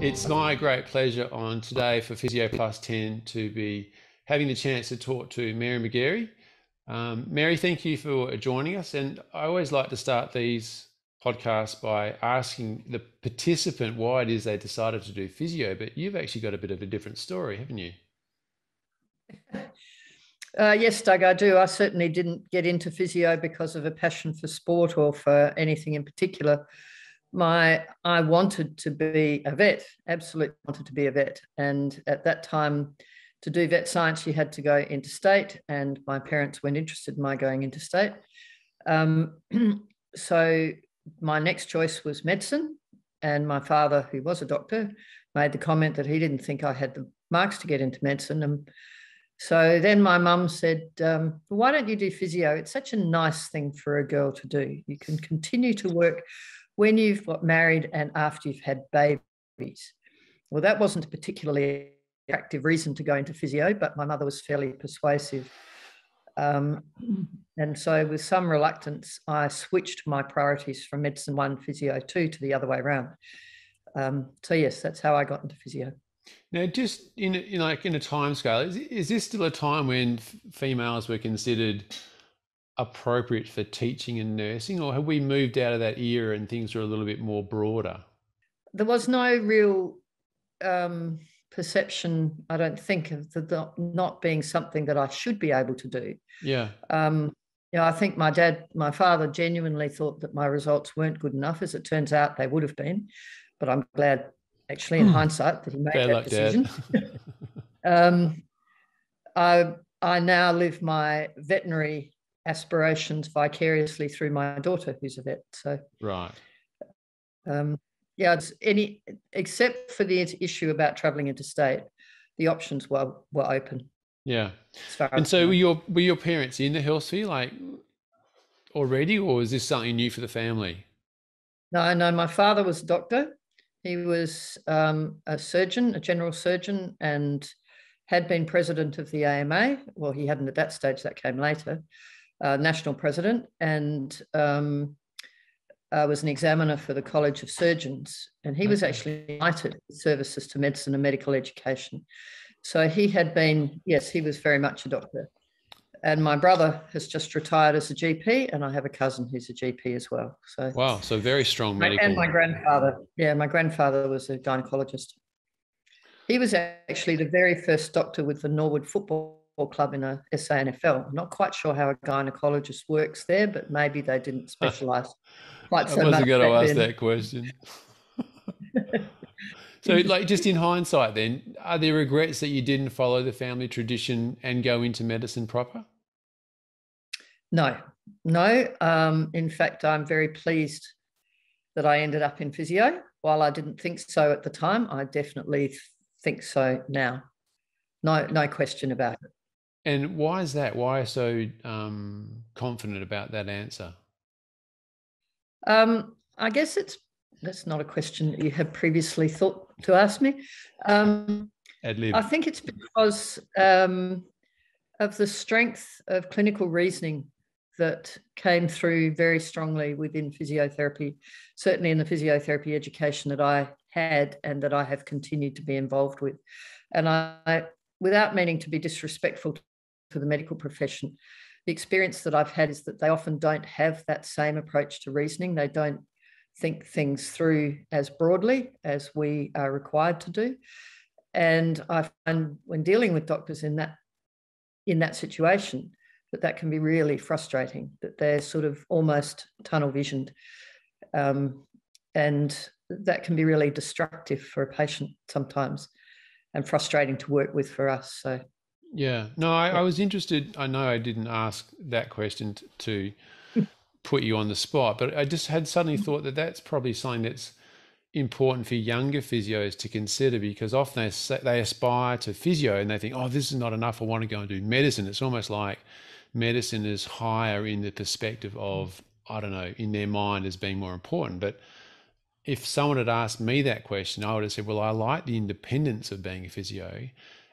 It's my great pleasure on today for Physio Plus 10 to be having the chance to talk to Mary Magarey. Um, Mary, thank you for joining us. And I always like to start these podcasts by asking the participant why it is they decided to do physio, but you've actually got a bit of a different story, haven't you? Uh, yes, Doug, I do. I certainly didn't get into physio because of a passion for sport or for anything in particular my I wanted to be a vet, absolutely wanted to be a vet. And at that time, to do vet science, you had to go interstate, and my parents weren't interested in my going interstate. Um, so my next choice was medicine, and my father, who was a doctor, made the comment that he didn't think I had the marks to get into medicine. And so then my mum said, um, "Why don't you do physio? It's such a nice thing for a girl to do. You can continue to work." When you've got married and after you've had babies. Well, that wasn't a particularly attractive reason to go into physio, but my mother was fairly persuasive. Um, and so, with some reluctance, I switched my priorities from medicine one, physio two to the other way around. Um, so, yes, that's how I got into physio. Now, just in, in like in a time scale, is, is this still a time when females were considered appropriate for teaching and nursing, or have we moved out of that era and things are a little bit more broader? There was no real um, perception, I don't think, of the not being something that I should be able to do. Yeah. Um, you know, I think my dad, my father genuinely thought that my results weren't good enough. As it turns out, they would have been. But I'm glad, actually, in hmm. hindsight, that he made Bad that luck, decision. um, I I now live my veterinary aspirations vicariously through my daughter, who's a vet. So right. Um, yeah, it's any except for the issue about travelling interstate, the options were were open. Yeah. And so were your were your parents in the health sphere like already, or was this something new for the family? No, no. My father was a doctor. He was um, a surgeon, a general surgeon, and had been president of the AMA. Well, he hadn't at that stage. That came later uh, national president and um, uh, was an examiner for the College of Surgeons. And he was actually knighted services to medicine and medical education. So he had been, yes, he was very much a doctor. And my brother has just retired as a GP, and I have a cousin who's a GP as well. So wow, so very strong medical. And my grandfather, yeah, my grandfather was a gynecologist. He was actually the very first doctor with the Norwood Football club in a SANFL. I'm not quite sure how a gynecologist works there, but maybe they didn't specialise quite so much. I wasn't going to ask then. that question. so, like, just in hindsight, then, are there regrets that you didn't follow the family tradition and go into medicine proper? No, no. Um, in fact, I'm very pleased that I ended up in physio. While I didn't think so at the time, I definitely think so now. No, no question about it. And why is that? Why are so um, confident about that answer? Um, I guess it's that's not a question that you have previously thought to ask me. Um, I think it's because um, of the strength of clinical reasoning that came through very strongly within physiotherapy, certainly in the physiotherapy education that I had and that I have continued to be involved with. And I, without meaning to be disrespectful for the medical profession. The experience that I've had is that they often don't have that same approach to reasoning. They don't think things through as broadly as we are required to do. And I find when dealing with doctors in that in that situation that that can be really frustrating. That they're sort of almost tunnel visioned, um, and that can be really destructive for a patient sometimes, and frustrating to work with for us. So yeah, no, I, I, was interested. I know I didn't ask that question to put you on the spot, but I just had suddenly mm-hmm. thought that that's probably something that's important for younger physios to consider because often they, they aspire to physio and they think, oh, this is not enough. I want to go and do medicine. It's almost like medicine is higher in the perspective of, I don't know, in their mind as being more important. But if someone had asked me that question, I would have said, well, I like the independence of being a physio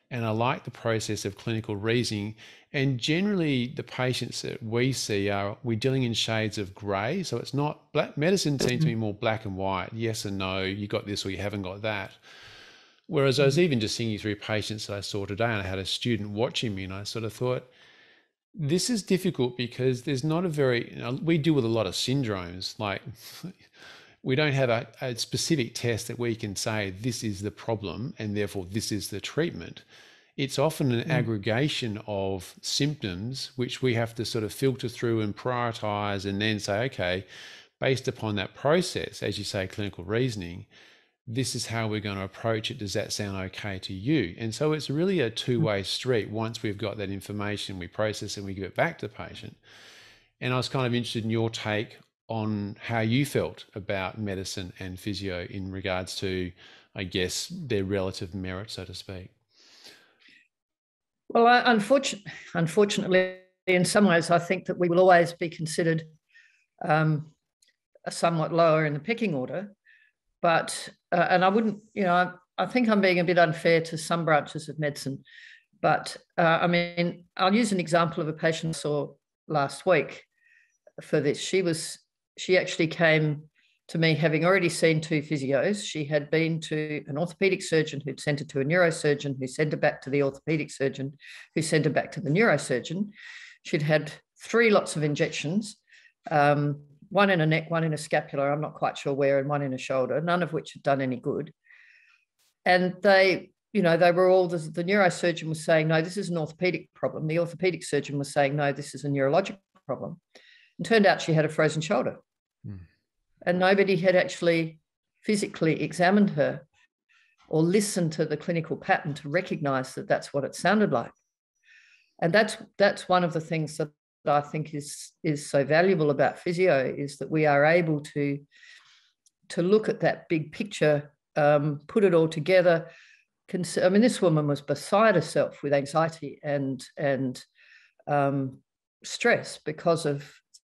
and I like the process of clinical reasoning. And generally, the patients that we see are we're dealing in shades of grey. So it's not black medicine seems to be more black and white, yes and no. You got this or you haven't got that. Whereas I was even just thinking through patients that I saw today, and I had a student watching me, and I sort of thought, this is difficult because there's not a very you know, we deal with a lot of syndromes like we don't have a, a, specific test that we can say this is the problem and therefore this is the treatment it's often an mm. aggregation of symptoms which we have to sort of filter through and prioritize and then say okay based upon that process as you say clinical reasoning this is how we're going to approach it. Does that sound okay to you? And so it's really a two way street. Once we've got that information, we process and we give it back to the patient. And I was kind of interested in your take on how you felt about medicine and physio in regards to, I guess, their relative merit, so to speak. Well, unfortunately, unfortunately, in some ways, I think that we will always be considered um, somewhat lower in the picking order but uh, and I wouldn't, you know, I, I, think I'm being a bit unfair to some branches of medicine. But uh, I mean, I'll use an example of a patient I saw last week for this. She was she actually came to me having already seen two physios. She had been to an orthopedic surgeon who'd sent her to a neurosurgeon who sent her back to the orthopedic surgeon who sent her back to the neurosurgeon. She'd had three lots of injections. Um, one in a neck, one in a scapula, I'm not quite sure where, and one in a shoulder, none of which had done any good. And they, you know, they were all, the, the neurosurgeon was saying, no, this is an orthopedic problem. The orthopedic surgeon was saying, no, this is a neurological problem. And turned out she had a frozen shoulder. And nobody had actually physically examined her or listened to the clinical pattern to recognize that that's what it sounded like. And that's that's one of the things that I think is is so valuable about physio is that we are able to to look at that big picture, um, put it all together. I mean, this woman was beside herself with anxiety and and um, stress because of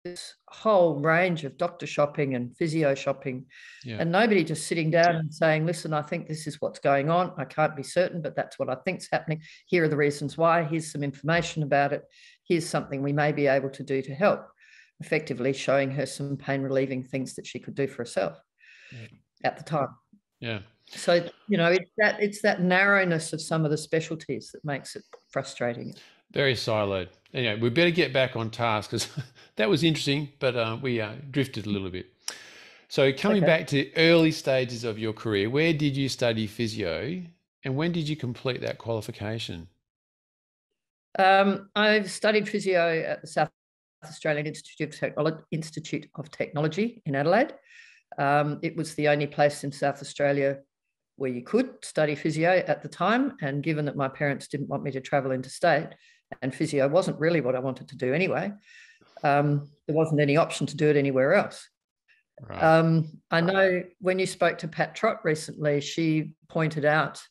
this whole range of doctor shopping and physio shopping, yeah. and nobody just sitting down yeah. and saying, "Listen, I think this is what's going on. I can't be certain, but that's what I think's happening. Here are the reasons why. Here's some information about it here's something we may be able to do to help, effectively showing her some pain relieving things that she could do for herself yeah. at the time. Yeah. So you know, it's that it's that narrowness of some of the specialties that makes it frustrating. Very siloed. Anyway, we better get back on task because that was interesting, but uh, we uh, drifted a little bit. So coming okay. back to early stages of your career, where did you study physio, and when did you complete that qualification? Um, I've studied physio at the South Australian Institute of, Technolo- Institute of Technology in Adelaide. Um, it was the only place in South Australia where you could study physio at the time. And given that my parents didn't want me to travel interstate, and physio wasn't really what I wanted to do anyway, um, there wasn't any option to do it anywhere else. Right. Um, I know when you spoke to Pat Trott recently, she pointed out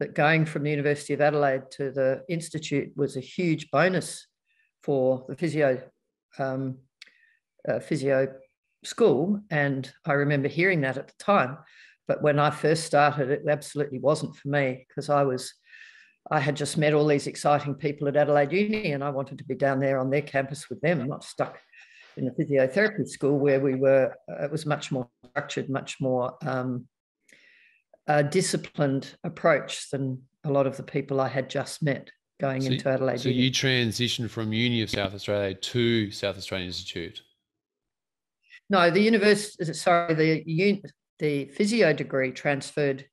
that going from the University of Adelaide to the Institute was a huge bonus for the physio um, uh, physio school. And I remember hearing that at the time. But when I first started, it absolutely wasn't for me because I was, I had just met all these exciting people at Adelaide Uni and I wanted to be down there on their campus with them, not stuck in the physiotherapy school where we were, uh, it was much more structured, much more um, a disciplined approach than a lot of the people I had just met going so, into Adelaide. So Uni. you transitioned from Uni of South Australia to South Australian Institute. No, the university. Sorry, the the physio degree transferred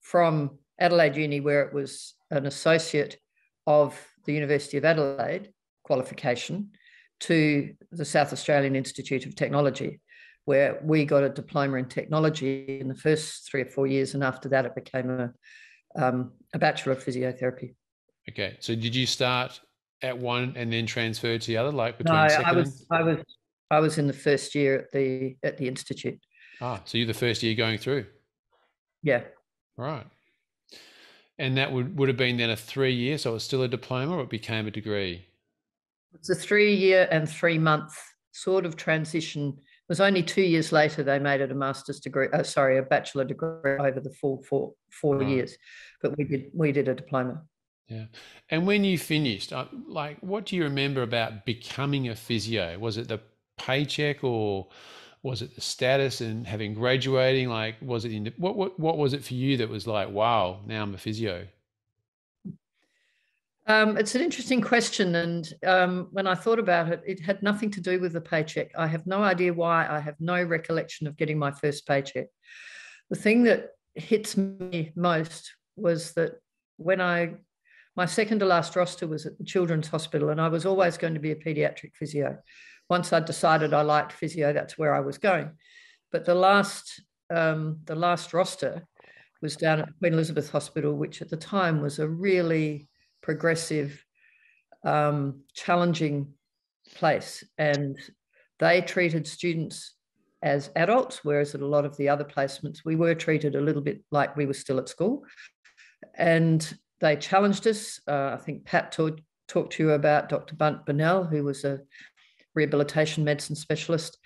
from Adelaide Uni, where it was an associate of the University of Adelaide qualification, to the South Australian Institute of Technology where we got a diploma in technology in the first three or four years, and after that, it became a um, a bachelor of physiotherapy. Okay, so did you start at one and then transfer to the other, like between? No, I was I was I was in the first year at the at the institute. Ah, so you're the first year going through. Yeah. Right. And that would, would have been then a three year, so it was still a diploma or it became a degree? It's a three year and three month sort of transition it was only two years later they made it a master's degree. Oh, sorry, a bachelor degree over the full four four years, but we did we did a diploma. Yeah. And when you finished, uh, like, what do you remember about becoming a physio? Was it the paycheck or was it the status and having graduating? Like, was it in, what, what, what was it for you that was like, wow, now I'm a physio? Um, it's an interesting question. And um, when I thought about it, it had nothing to do with the paycheck. I have no idea why. I have no recollection of getting my first paycheck. The thing that hits me most was that when I, my second to last roster was at the Children's Hospital, and I was always going to be a pediatric physio. Once I decided I liked physio, that's where I was going. But the last, um, the last roster was down at Queen Elizabeth Hospital, which at the time was a really progressive, um, challenging place. And they treated students as adults, whereas at a lot of the other placements, we were treated a little bit like we were still at school. And they challenged us. Uh, I think Pat talked talk to you about Dr. Bunt Burnell, who was a rehabilitation medicine specialist.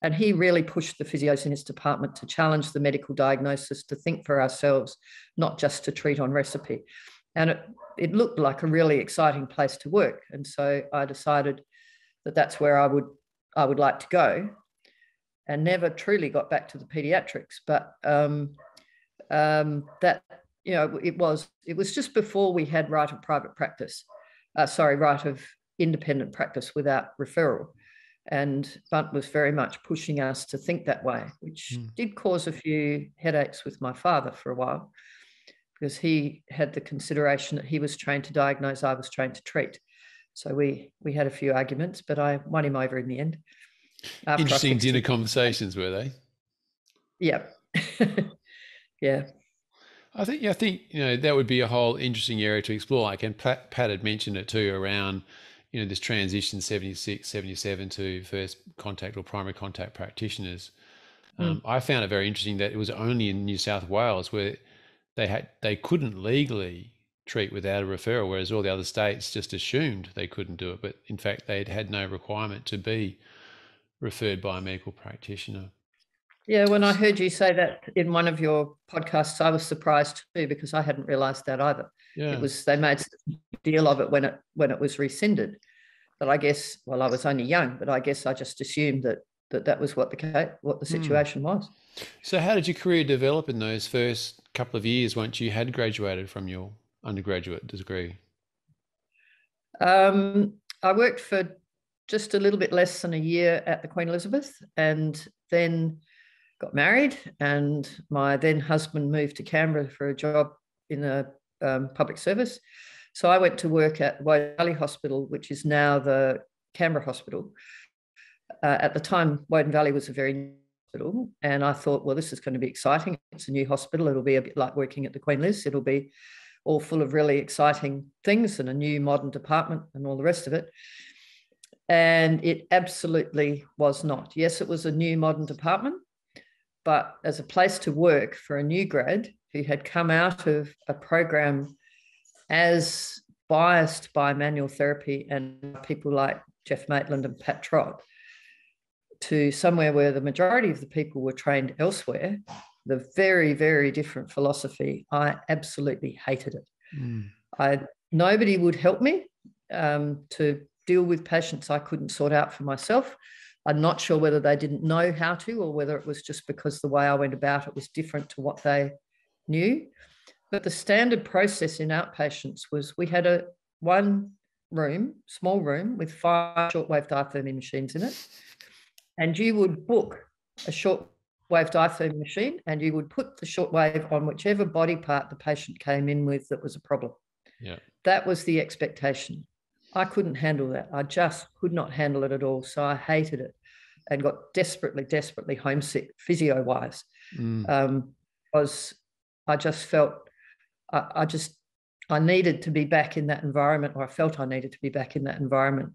And he really pushed the physios in his department to challenge the medical diagnosis, to think for ourselves, not just to treat on recipe. And it, it looked like a really exciting place to work. And so I decided that that's where I would I would like to go, and never truly got back to the pediatrics. But um, um, that you know it was it was just before we had right of private practice, uh, sorry, right of independent practice without referral. And Bunt was very much pushing us to think that way, which mm. did cause a few headaches with my father for a while because he had the consideration that he was trained to diagnose, I was trained to treat. So we we had a few arguments, but I won him over in the end. Interesting dinner conversations, were they? Yeah, yeah. I think yeah, I think you know that would be a whole interesting area to explore. Like, and Pat, Pat had mentioned it too around you know this transition 76, 77 to first contact or primary contact practitioners. Mm. Um, I found it very interesting that it was only in New South Wales where they had they couldn't legally treat without a referral, whereas all the other states just assumed they couldn't do it. But in fact, they'd had no requirement to be referred by a medical practitioner. Yeah, when I heard you say that in one of your podcasts, I was surprised too because I hadn't realised that either. Yeah. It was they made a deal of it when it when it was rescinded. But I guess, well, I was only young, but I guess I just assumed that that that was what the what the hmm. situation mm. was. So, how did your career develop in those first couple of years once you had graduated from your undergraduate degree? Um, I worked for just a little bit less than a year at the Queen Elizabeth, and then got married. And my then husband moved to Canberra for a job in the um, public service. So I went to work at Valley Hospital, which is now the Canberra Hospital. Uh, at the time, Woden Valley was a very hospital, and I thought, well, this is going to be exciting. It's a new hospital. It'll be a bit like working at the Queen Liz. It'll be all full of really exciting things and a new modern department and all the rest of it. And it absolutely was not. Yes, it was a new modern department, but as a place to work for a new grad who had come out of a program as biased by manual therapy and people like Geoff Maitland and Pat Trott to somewhere where the majority of the people were trained elsewhere, the very, very different philosophy, I absolutely hated it. Mm. I nobody would help me um, to deal with patients I couldn't sort out for myself. I'm not sure whether they didn't know how to or whether it was just because the way I went about it was different to what they knew. But the standard process in outpatients was we had a one room, small room with five shortwave diathermy machines in it. And you would book a shortwave diathermy machine and you would put the shortwave on whichever body part the patient came in with that was a problem. Yeah. That was the expectation. I couldn't handle that. I just could not handle it at all. So I hated it and got desperately, desperately homesick physio wise. Mm. Um, because I just felt I, I just I needed to be back in that environment, or I felt I needed to be back in that environment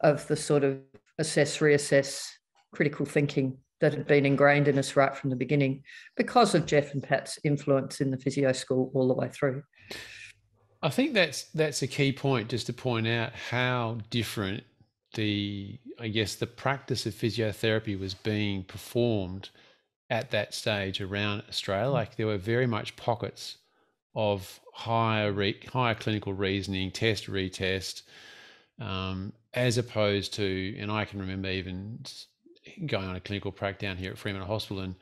of the sort of assess, reassess, critical thinking that had been ingrained in us right from the beginning because of Geoff and Pat's influence in the physio school all the way through. I think that's that's a key point just to point out how different the I guess the practice of physiotherapy was being performed at that stage around Australia. Like there were very much pockets of higher re- higher clinical reasoning, test retest, um, as opposed to, and I can remember even going on a clinical prac down here at Fremantle Hospital, and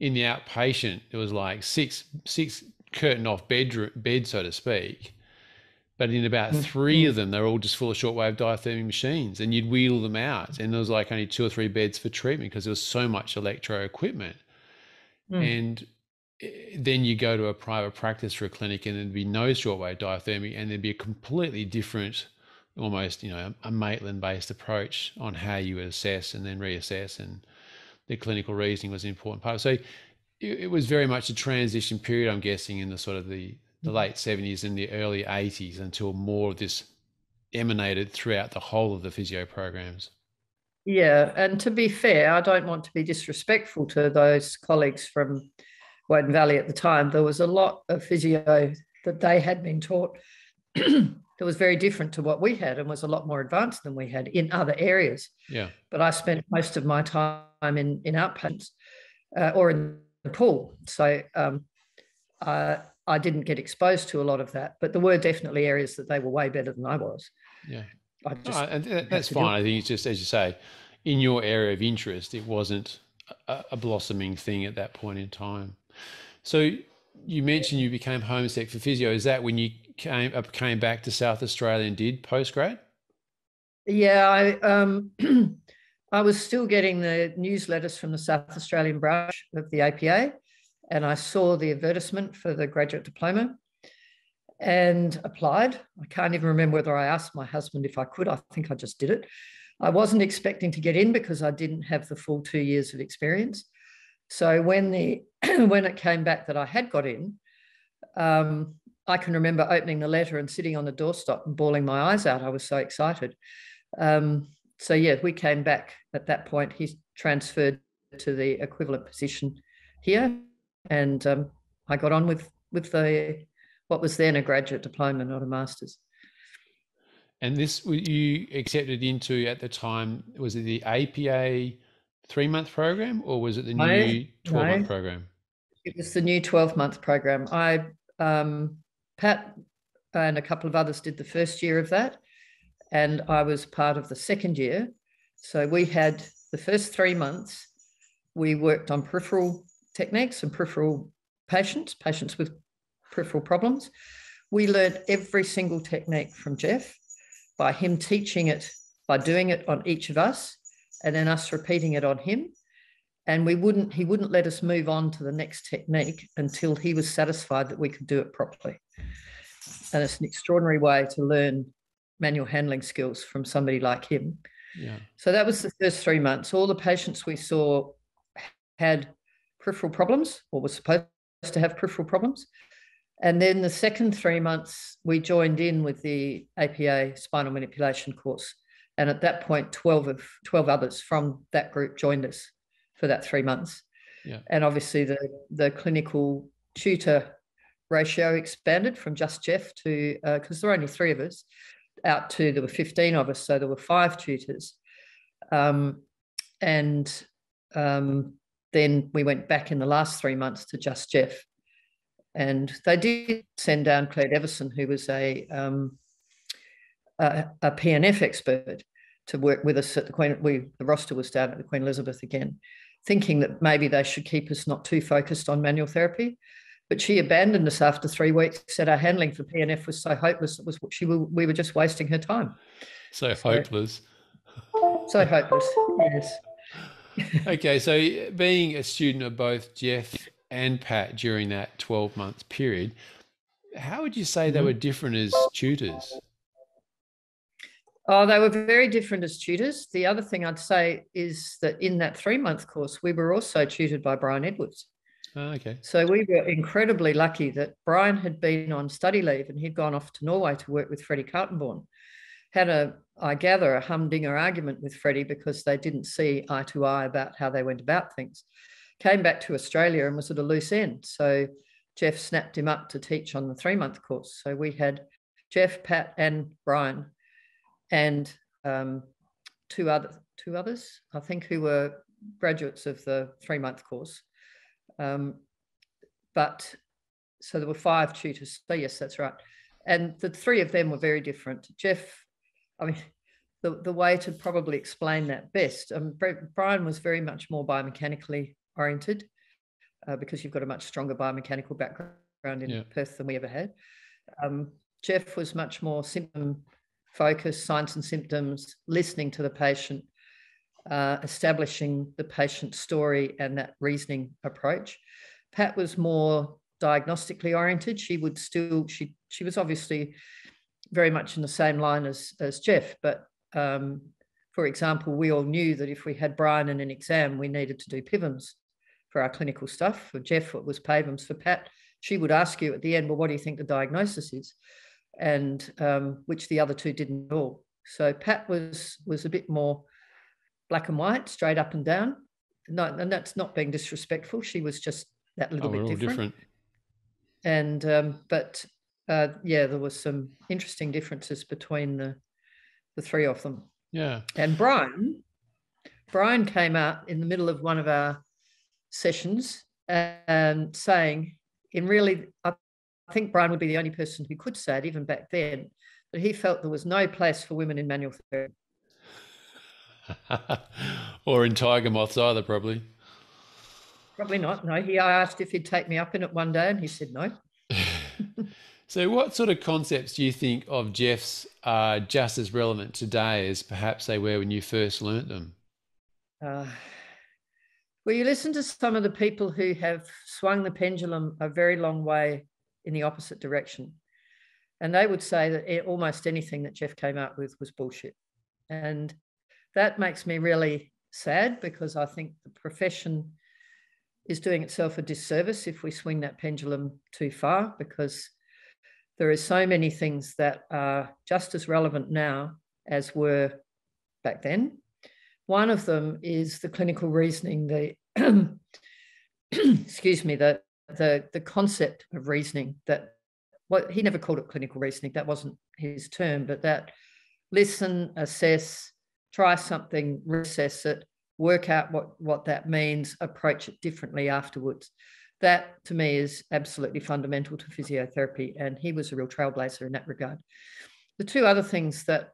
in the outpatient, it was like six six curtain off bed bed, so to speak. But in about mm. three of them, they're all just full of shortwave diathermy machines, and you'd wheel them out, and there was like only two or three beds for treatment because there was so much electro equipment. Mm. And eh, then you go to a private practice for a clinic, and there'd be no shortwave diathermy, and there'd be a completely different almost you know a Maitland based approach on how you would assess and then reassess and the clinical reasoning was an important part so it was very much a transition period i'm guessing in the sort of the the late 70s and the early 80s until more of this emanated throughout the whole of the physio programs yeah and to be fair i don't want to be disrespectful to those colleagues from Woden Valley at the time there was a lot of physio that they had been taught that was very different to what we had and was a lot more advanced than we had in other areas. Yeah. But I spent most of my time in in outpatients uh, or in the pool, so um, I, I didn't get exposed to a lot of that. But there were definitely areas that they were way better than I was. Yeah. I just oh, and that's fine. I think it's just as you say, in your area of interest, it wasn't a, a blossoming thing at that point in time. So you mentioned you became homesick for physio. Is that when you came uh, came back to South Australia and did postgrad? Yeah, I um, I was still getting the newsletters from the South Australian branch of the APA, and I saw the advertisement for the graduate diploma and applied. I can't even remember whether I asked my husband if I could. I think I just did it. I wasn't expecting to get in because I didn't have the full two years of experience. So when the when it came back that I had got in, um, I can remember opening the letter and sitting on the doorstep and bawling my eyes out. I was so excited. Um, so yeah, we came back at that point. He transferred to the equivalent position here, and um, I got on with with the what was then a graduate diploma, not a master's. And this you accepted into at the time was it the APA three month program or was it the new twelve month program? It was the new twelve month program. I um, Pat and a couple of others did the first year of that, and I was part of the second year. So we had the first three months, we worked on peripheral techniques and peripheral patients, patients with peripheral problems. We learned every single technique from Geoff by him teaching it, by doing it on each of us, and then us repeating it on him. And we wouldn't, he wouldn't let us move on to the next technique until he was satisfied that we could do it properly. And it's an extraordinary way to learn manual handling skills from somebody like him. Yeah. So that was the first three months. All the patients we saw had peripheral problems or was supposed to have peripheral problems. And then the second three months, we joined in with the APA spinal manipulation course. And at that point, 12 of 12 others from that group joined us for that three months. Yeah. And obviously the, the clinical tutor ratio expanded from just Geoff to because uh, there were only three of us out to there were 15 of us so there were five tutors um, and um, then we went back in the last three months to just Geoff and they did send down Claire Everson, who was a, um, a, a PNF expert to work with us at the Queen we the roster was down at the Queen Elizabeth again thinking that maybe they should keep us not too focused on manual therapy but she abandoned us after three weeks. Said our handling for PNF was so hopeless. It was she we were just wasting her time. So hopeless. So hopeless. Yes. Okay, so being a student of both Geoff and Pat during that twelve month period, how would you say mm-hmm. they were different as tutors? Oh, they were very different as tutors. The other thing I'd say is that in that three month course, we were also tutored by Brian Edwards. Oh, okay. So we were incredibly lucky that Brian had been on study leave and he'd gone off to Norway to work with Freddy Kaltenborn. Had a, I gather, a humdinger argument with Freddy because they didn't see eye to eye about how they went about things. Came back to Australia and was at a loose end. So Geoff snapped him up to teach on the three month course. So we had Geoff, Pat, and Brian, and um, two other two others, I think, who were graduates of the three month course. Um, but so there were five tutors. So yes, that's right. And the three of them were very different. Geoff, I mean, the, the way to probably explain that best, um, Brian was very much more biomechanically oriented uh, because you've got a much stronger biomechanical background in yeah. Perth than we ever had. Um, Geoff was much more symptom focused, signs and symptoms, listening to the patient, uh, establishing the patient story and that reasoning approach. Pat was more diagnostically oriented. She would still she she was obviously very much in the same line as as Geoff, but um, for example, we all knew that if we had Brian in an exam, we needed to do PIVMs for our clinical stuff. For Geoff, it was PAVMs. For Pat, she would ask you at the end, well, what do you think the diagnosis is? And um, which the other two didn't at all. So Pat was was a bit more black and white, straight up and down. No, and that's not being disrespectful. She was just that little oh, bit different. different. And um, but uh, yeah, there was some interesting differences between the the three of them. Yeah. And Brian, Brian came out in the middle of one of our sessions and saying, in really, I think Brian would be the only person who could say it, even back then, that he felt there was no place for women in manual therapy. or in tiger moths either, probably. Probably not. No, he. I asked if he'd take me up in it one day, and he said no. so, what sort of concepts do you think of Geoff's are just as relevant today as perhaps they were when you first learnt them? Uh, well, you listen to some of the people who have swung the pendulum a very long way in the opposite direction, and they would say that almost anything that Geoff came out with was bullshit, and that makes me really sad because I think the profession is doing itself a disservice if we swing that pendulum too far because there are so many things that are just as relevant now as were back then. One of them is the clinical reasoning, the excuse me, the the the concept of reasoning that what he never called it clinical reasoning, that wasn't his term, but that listen, assess, try something, reassess it, work out what, what that means, approach it differently afterwards. That to me is absolutely fundamental to physiotherapy. And he was a real trailblazer in that regard. The two other things that,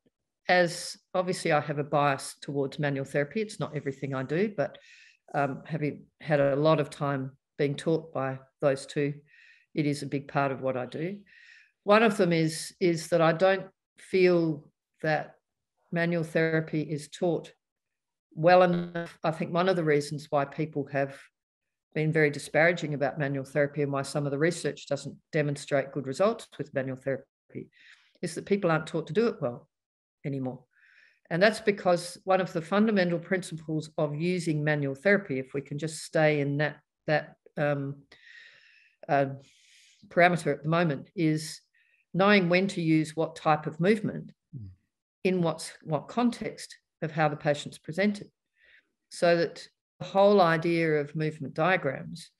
as obviously I have a bias towards manual therapy, it's not everything I do, but um, having had a lot of time being taught by those two, it is a big part of what I do. One of them is, is that I don't feel that manual therapy is taught well enough. I think one of the reasons why people have been very disparaging about manual therapy and why some of the research doesn't demonstrate good results with manual therapy is that people aren't taught to do it well anymore. And that's because one of the fundamental principles of using manual therapy, if we can just stay in that, that um, uh, parameter at the moment, is knowing when to use what type of movement mm. in what's, what context of how the patient's presented. So that the whole idea of movement diagrams,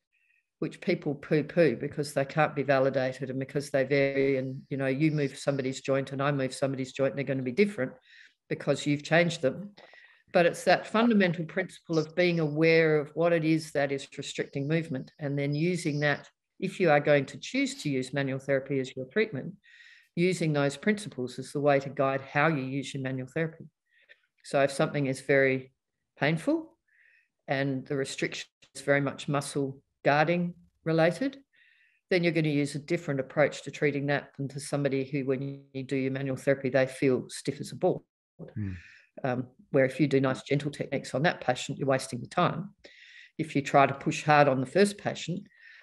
which people poo-poo because they can't be validated and because they vary, and you know, you move somebody's joint and I move somebody's joint, they're going to be different because you've changed them. But it's that fundamental principle of being aware of what it is that is restricting movement and then using that, if you are going to choose to use manual therapy as your treatment, using those principles is the way to guide how you use your manual therapy. So if something is very painful and the restriction is very much muscle guarding related, then you're going to use a different approach to treating that than to somebody who, when you do your manual therapy, they feel stiff as a board. Mm. Um, where if you do nice gentle techniques on that patient, you're wasting your time. If you try to push hard on the first patient,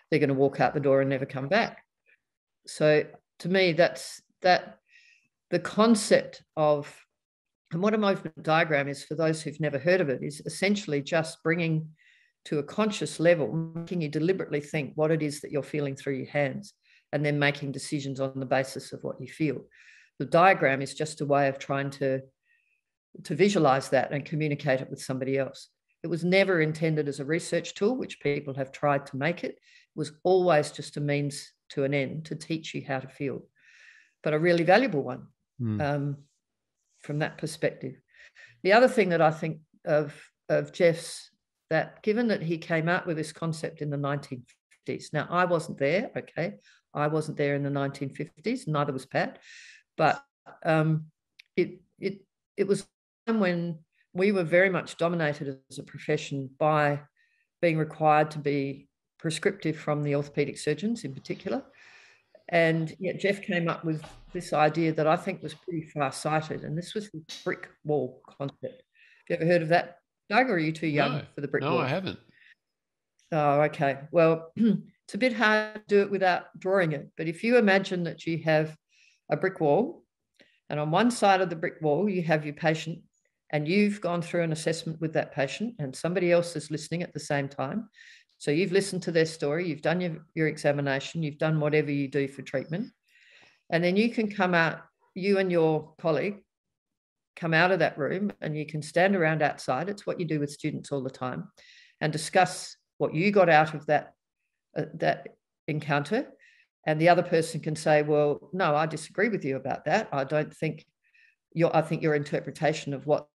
they're going to walk out the door and never come back. So to me, that's that the concept of and what a movement diagram is, for those who've never heard of it, is essentially just bringing to a conscious level, making you deliberately think what it is that you're feeling through your hands, and then making decisions on the basis of what you feel. The diagram is just a way of trying to, to visualize that and communicate it with somebody else. It was never intended as a research tool, which people have tried to make it. It was always just a means to an end to teach you how to feel, but a really valuable one. Mm. Um, from that perspective. The other thing that I think of, of Geoff's that given that he came out with this concept in the 1950s, 1950s. Now, I wasn't there, okay. I wasn't there in the 1950s, neither was Pat, but um, it, it, it was when we were very much dominated as a profession by being required to be prescriptive from the orthopedic surgeons in particular. And yet Geoff came up with this idea that I think was pretty far-sighted, and this was the brick wall concept. Have you ever heard of that, Doug, or are you too young No, for the brick No, wall? No, I haven't. Oh, okay. Well, it's a bit hard to do it without drawing it. But if you imagine that you have a brick wall, and on one side of the brick wall, you have your patient, and you've gone through an assessment with that patient, and somebody else is listening at the same time. So you've listened to their story, you've done your, your examination, you've done whatever you do for treatment. And then you can come out, you and your colleague come out of that room and you can stand around outside. It's what you do with students all the time and discuss what you got out of that uh, that encounter. And the other person can say well no i disagree with you about that. I don't think your i think your interpretation of what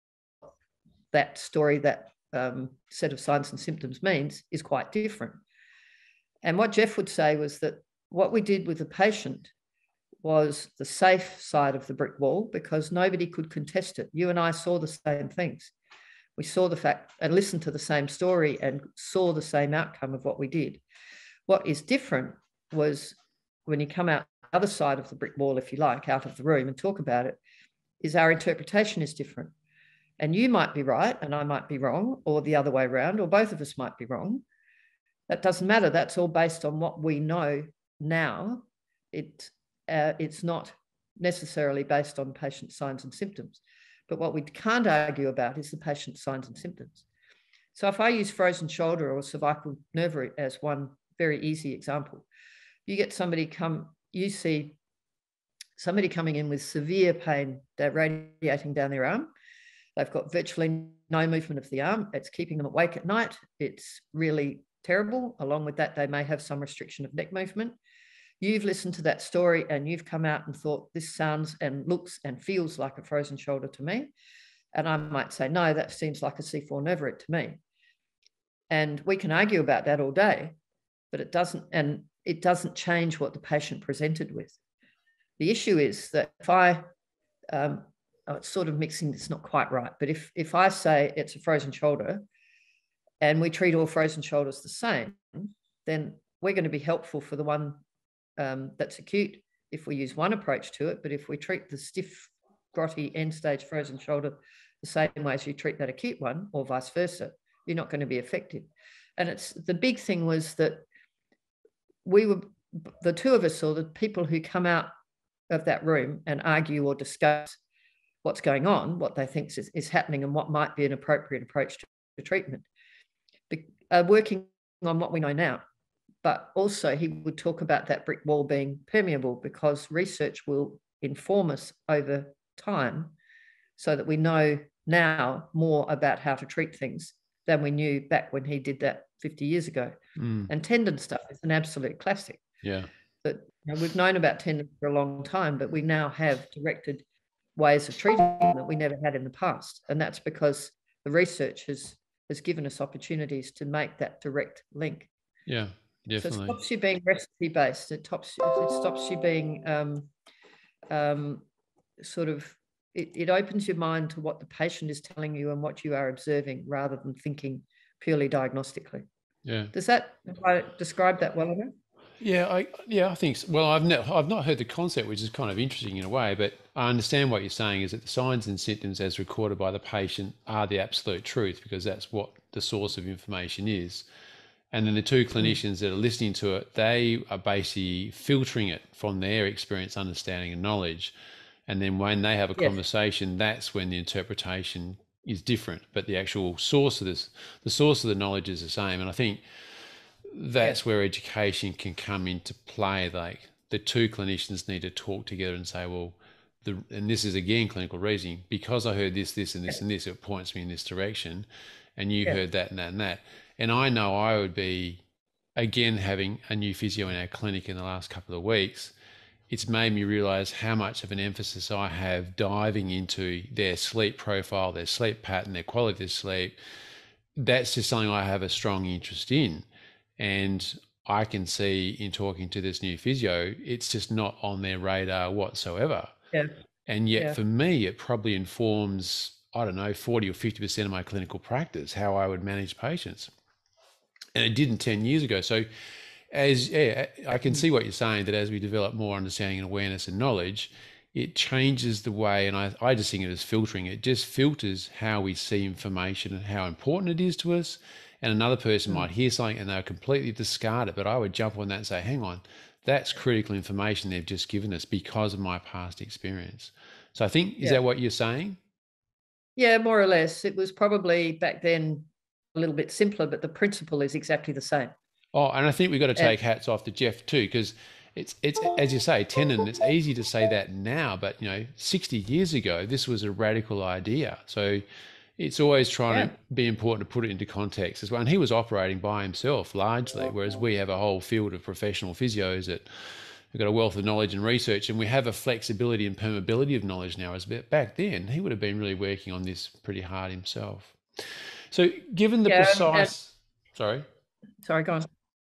that story that um, set of signs and symptoms means is quite different. And what Geoff would say was that what we did with the patient was the safe side of the brick wall because nobody could contest it you and i saw the same things we saw the fact and listened to the same story and saw the same outcome of what we did. What is different was when you come out the other side of the brick wall, if you like, out of the room and talk about it, is our interpretation is different. And you might be right and I might be wrong, or the other way around, or both of us might be wrong. That doesn't matter. That's all based on what we know now. It, uh, it's not necessarily based on patient signs and symptoms. But what we can't argue about is the patient's signs and symptoms. So if I use frozen shoulder or cervical nerve root as one very easy example, you get somebody come, you see somebody coming in with severe pain, they're radiating down their arm. They've got virtually no movement of the arm. It's keeping them awake at night. It's really terrible. Along with that, they may have some restriction of neck movement you've listened to that story and you've come out and thought this sounds and looks and feels like a frozen shoulder to me. And I might say, no, that seems like a C4 nerve root to me. And we can argue about that all day, but it doesn't, and it doesn't change what the patient presented with. The issue is that if I, um, oh, it's sort of mixing, it's not quite right, but if, if I say it's a frozen shoulder and we treat all frozen shoulders the same, then we're going to be helpful for the one um, that's acute if we use one approach to it. But if we treat the stiff, grotty, end stage frozen shoulder the same way as you treat that acute one, or vice versa, you're not going to be effective. And it's the big thing was that we were the two of us, or the people who come out of that room and argue or discuss what's going on, what they think is, is happening, and what might be an appropriate approach to, treatment. Be, uh, working on what we know now but also he would talk about that brick wall being permeable because research will inform us over time so that we know now more about how to treat things than we knew back when he did that 50 years ago. Mm, And tendon stuff is an absolute classic. yeah. That you know, we've known about tendon for a long time, but we now have directed ways of treating them that we never had in the past. And that's because the research has has given us opportunities to make that direct link. Yeah. So it stops you being recipe based. It stops it stops you being um, um, sort of it, it opens your mind to what the patient is telling you and what you are observing rather than thinking purely diagnostically. Yeah. Does that I described that well enough? Yeah, I yeah, I think so. well, I've ne- I've not heard the concept, which is kind of interesting in a way, but I understand what you're saying is that the signs and symptoms as recorded by the patient are the absolute truth because that's what the source of information is. And then the two mm. clinicians that are listening to it, they are basically filtering it from their experience, understanding, and knowledge. And then when they have a Yes. conversation, that's when the interpretation is different. But the actual source of this, the source of the knowledge is the same. And I think that's where education can come into play. Like the two clinicians need to talk together and say, well, the, and this is again clinical reasoning, because I heard this, this, and this, and this, it points me in this direction. And you heard that and that and that. And I know I would be, again, having a new physio in our clinic in the last couple of weeks. It's made me realize how much of an emphasis I have diving into their sleep profile, their sleep pattern, their quality of sleep. That's just something I have a strong interest in. And I can see in talking to this new physio, it's just not on their radar whatsoever. Yeah. And yet, Yeah. for me, it probably informs, I don't know, 40 or 50% of my clinical practice, how I would manage patients. And it didn't 10 years ago. So, as yeah, I can see what you're saying that as we develop more understanding and awareness and knowledge, it changes the way, and I, I just think it as filtering. It just filters how we see information and how important it is to us. And another person hmm. might hear something and they'll completely discard it. But I would jump on that and say, hang on, that's critical information they've just given us because of my past experience. So I think, is Yeah. that what you're saying? Yeah, more or less. It was probably back then a little bit simpler, but the principle is exactly the same. Oh, and I think we've got to take hats off to Geoff too, because it's it's oh. as you say, Tenen. It's easy to say that now, but you know, sixty years ago, this was a radical idea. So it's always trying to be important to put it into context as well. And he was operating by himself largely, oh. whereas we have a whole field of professional physios that have got a wealth of knowledge and research, and we have a flexibility and permeability of knowledge now. As but back then, he would have been really working on this pretty hard himself. So, given the Yeah, and- precise, sorry. Sorry, go on.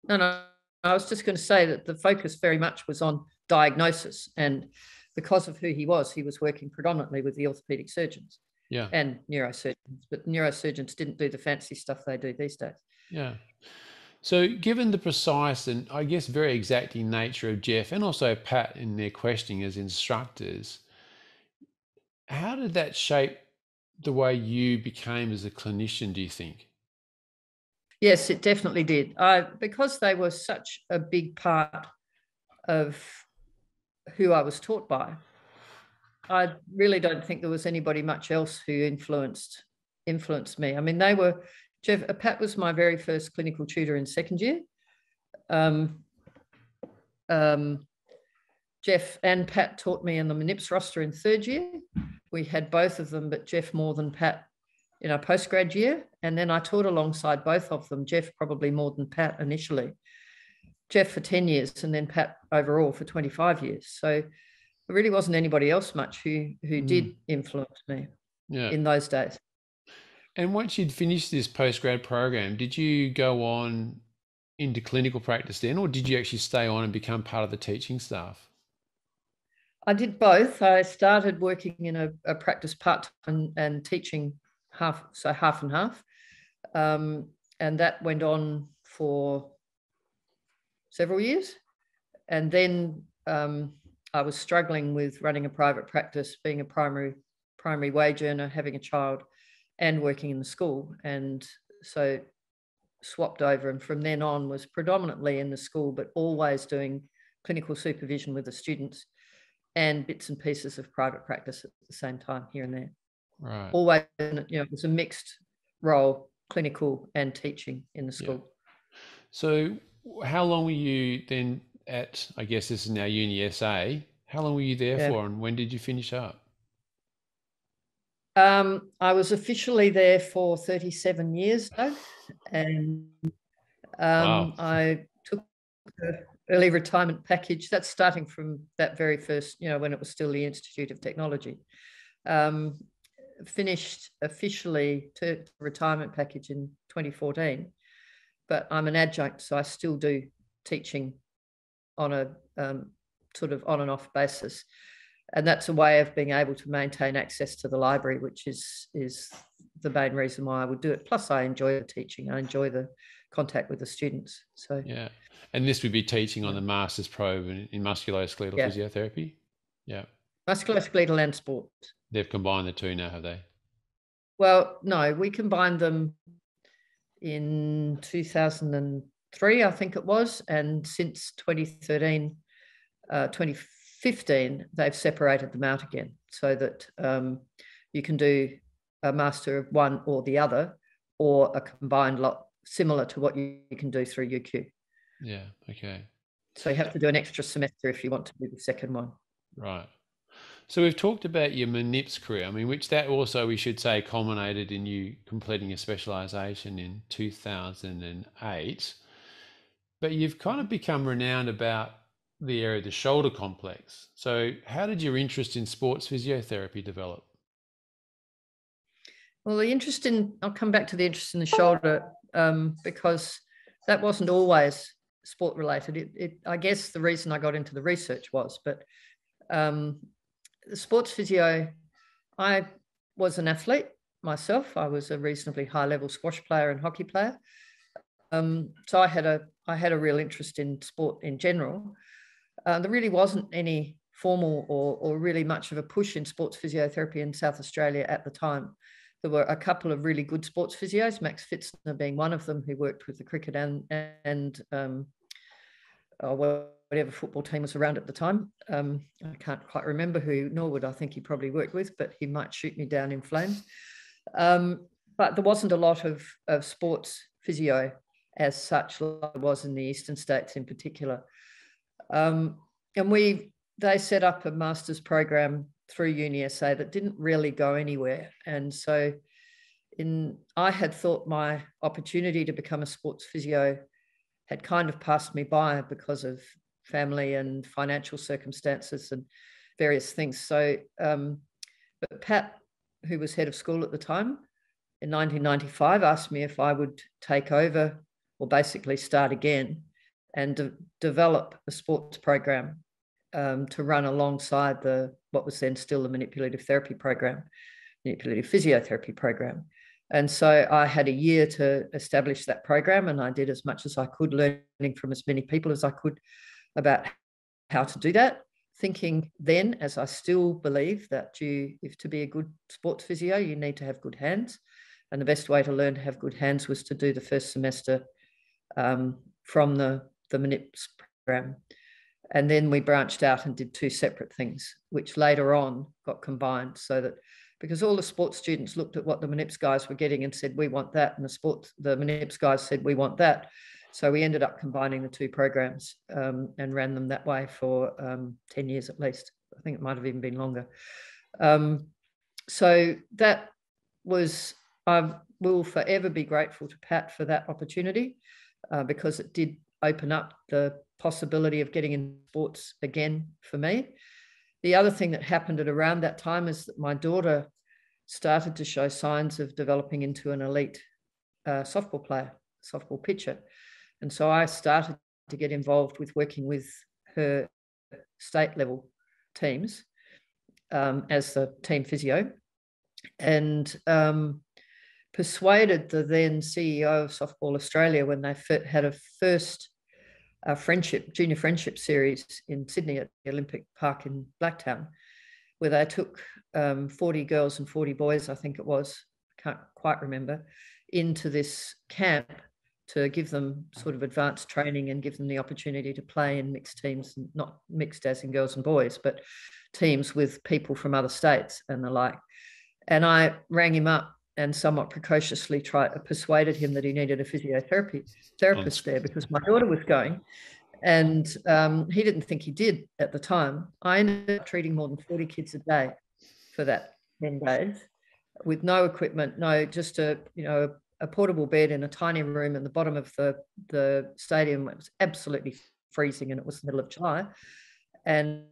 No, no. I was just going to say that the focus very much was on diagnosis. And because of who he was, he was working predominantly with the orthopedic surgeons Yeah. and neurosurgeons. But neurosurgeons didn't do the fancy stuff they do these days. Yeah. So, given the precise and I guess very exacting nature of Geoff and also Pat in their questioning as instructors, how did that shape the way you became as a clinician, do you think? Yes, it definitely did. I because they were such a big part of who I was taught by. I really don't think there was anybody much else who influenced influenced me. I mean, they were Geoff. uh, Pat was my very first clinical tutor in second year. Um, um, Geoff and Pat taught me in the MANIPS roster in third year. We had both of them, but Geoff more than Pat in our postgrad year. And then I taught alongside both of them, Geoff probably more than Pat initially. Geoff for 10 years and then Pat overall for 25 years. So there really wasn't anybody else much who who Mm. did influence me Yeah. in those days. And once you'd finished this postgrad program, did you go on into clinical practice then, or did you actually stay on and become part of the teaching staff? I did both. I started working in a, a practice part time and teaching half, so half and half. Um, and that went on for several years. And then um, I was struggling with running a private practice, being a primary primary wage earner, having a child, and working in the school. And so swapped over, and from then on was predominantly in the school, but always doing clinical supervision with the students and bits and pieces of private practice at the same time here and there. Right. Always, you know, it was a mixed role, clinical and teaching in the Yeah. school. So, how long were you then at? I guess this is now Uni SA. How long were you there Yeah. for, and when did you finish up? Um, I was officially there for 37 years, Doug, and um, Wow. I took the early retirement package. That's starting from that very first, you know, when it was still the Institute of Technology. Um, finished officially to retirement package in 2014, but I'm an adjunct, so I still do teaching on a um, sort of on and off basis and that's a way of being able to maintain access to the library, which is is the main reason why I would do it. Plus, I enjoy the teaching. I enjoy the contact with the students. So Yeah, and this would be teaching on the master's probe in, in musculoskeletal Yeah. physiotherapy. Yeah, musculoskeletal and sport. they've combined the two now, have they? Well, no, we combined them in 2003, I think it was, and since 2013, uh, 2015, they've separated them out again so that um, you can do a master of one or the other, or a combined lot similar to what you, can do through UQ. Yeah. Okay. So you have to do an extra semester if you want to do the second one. Right. So we've talked about your MANIPS career. I mean, which that also we should say culminated in you completing a specialisation in 2008. But you've kind of become renowned about the area of the shoulder complex. So how did your interest in sports physiotherapy develop? Well, the interest in, I'll come back to the interest in the shoulder um, because that wasn't always sport related. It, it, I guess the reason I got into the research was, but um, the sports physio, I was an athlete myself. I was a reasonably high level squash player and hockey player. Um, so I had a I had a real interest in sport in general. Uh, there really wasn't any formal or, or really much of a push in sports physiotherapy in South Australia at the time. There were a couple of really good sports physios, Max Fitzner being one of them, who worked with the cricket and and um, oh, whatever football team was around at the time. Um, I can't quite remember who Norwood I think he probably worked with, but he might shoot me down in flames. Um, but there wasn't a lot of, of sports physio as such, like there was in the eastern states in particular. Um, and we they set up a master's program through UniSA that didn't really go anywhere. And so in I had thought my opportunity to become a sports physio had kind of passed me by because of family and financial circumstances and various things. So, um, but Pat, who was head of school at the time, in 1995, asked me if I would take over or basically start again and de- develop a sports program um, to run alongside the what was then still the manipulative therapy program, manipulative physiotherapy program. And so I had a year to establish that program, and I did as much as I could, learning from as many people as I could about how to do that. Thinking then, as I still believe, that you, if to be a good sports physio, you need to have good hands. And the best way to learn to have good hands was to do the first semester um, from the, the MANIPS program. And then we branched out and did two separate things, which later on got combined so that because all the sports students looked at what the MANIPS guys were getting and said, we want that. And the sports, the MANIPS guys said, we want that. So we ended up combining the two programs um, and ran them that way for um, 10 years at least. I think it might have even been longer. Um, so that was, I will forever be grateful to Pat for that opportunity uh, because it did open up the possibility of getting in sports again for me. The other thing that happened at around that time is that my daughter started to show signs of developing into an elite uh, softball player, softball pitcher. And so I started to get involved with working with her state level teams um, as the team physio and um, persuaded the then CEO of Softball Australia when they had a first uh, friendship, junior friendship series in Sydney at the Olympic Park in Blacktown, where they took um, 40 girls and 40 boys, I think it was, I can't quite remember, into this camp to give them sort of advanced training and give them the opportunity to play in mixed teams, not mixed as in girls and boys, but teams with people from other states and the like. And I rang him up and somewhat precociously tried persuaded him that he needed a physiotherapy therapist there because my daughter was going. And um, he didn't think he did at the time. I ended up treating more than 40 kids a day for that 10 days with no equipment, no, just a, you know, a portable bed in a tiny room in the bottom of the, the stadium. It was absolutely freezing and it was the middle of July. And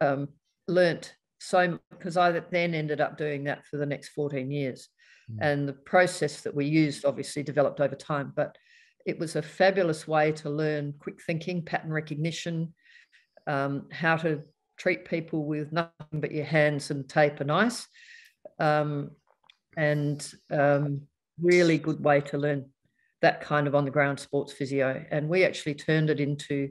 um, learnt so, because I then ended up doing that for the next 14 years. Mm. And the process that we used obviously developed over time, but it was a fabulous way to learn quick thinking, pattern recognition, um, how to treat people with nothing but your hands and tape and ice. Um, and um, really good way to learn that kind of on the ground sports physio. And we actually turned it into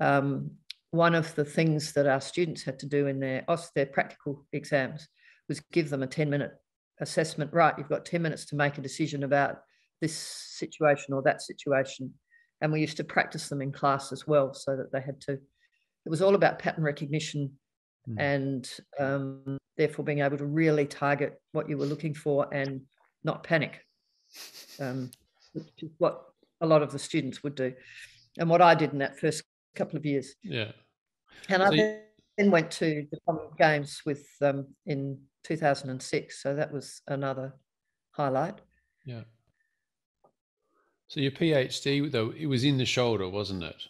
um, one of the things that our students had to do in their, their practical exams was give them a 10 minute assessment. Right, you've got 10 minutes to make a decision about this situation or that situation. And we used to practice them in class as well so that they had to, it was all about pattern recognition mm. and um, therefore being able to really target what you were looking for and not panic, um, which is what a lot of the students would do. And what I did in that first couple of years. Yeah. And so I you... then went to the Common Games with um, in 2006. So that was another highlight. Yeah. So your PhD, though, it was in the shoulder, wasn't it?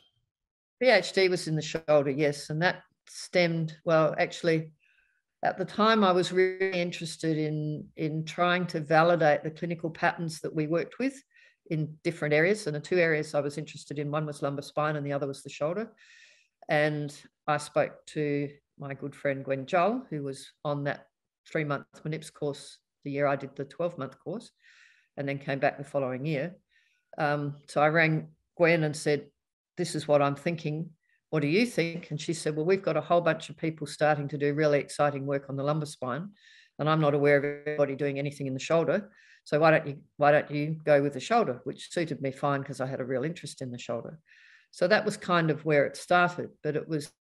PhD was in the shoulder, yes. And that stemmed, well, actually, at the time I was really interested in, in trying to validate the clinical patterns that we worked with in different areas. And the two areas I was interested in, one was lumbar spine and the other was the shoulder. And I spoke to my good friend Gwen Jull, who was on that three month MANIPS course the year I did the 12 month course, and then came back the following year. Um, so I rang Gwen and said, This is what I'm thinking. What do you think? And she said, Well, we've got a whole bunch of people starting to do really exciting work on the lumbar spine, and I'm not aware of everybody doing anything in the shoulder. So why don't you why don't you go with the shoulder, which suited me fine because I had a real interest in the shoulder. So that was kind of where it started. But it was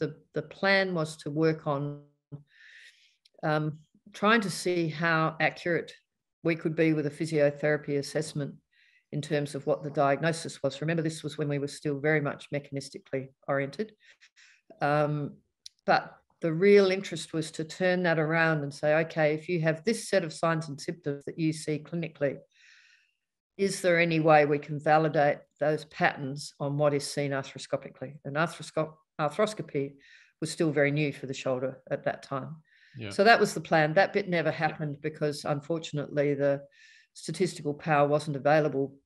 the the plan was to work on um, trying to see how accurate we could be with a physiotherapy assessment in terms of what the diagnosis was. Remember, this was when we were still very much mechanistically oriented. Um, but the real interest was to turn that around and say, okay, if you have this set of signs and symptoms that you see clinically, is there any way we can validate those patterns on what is seen arthroscopically? And arthroscop- arthroscopy was still very new for the shoulder at that time. Yeah. So that was the plan. That bit never happened because unfortunately the statistical power wasn't available.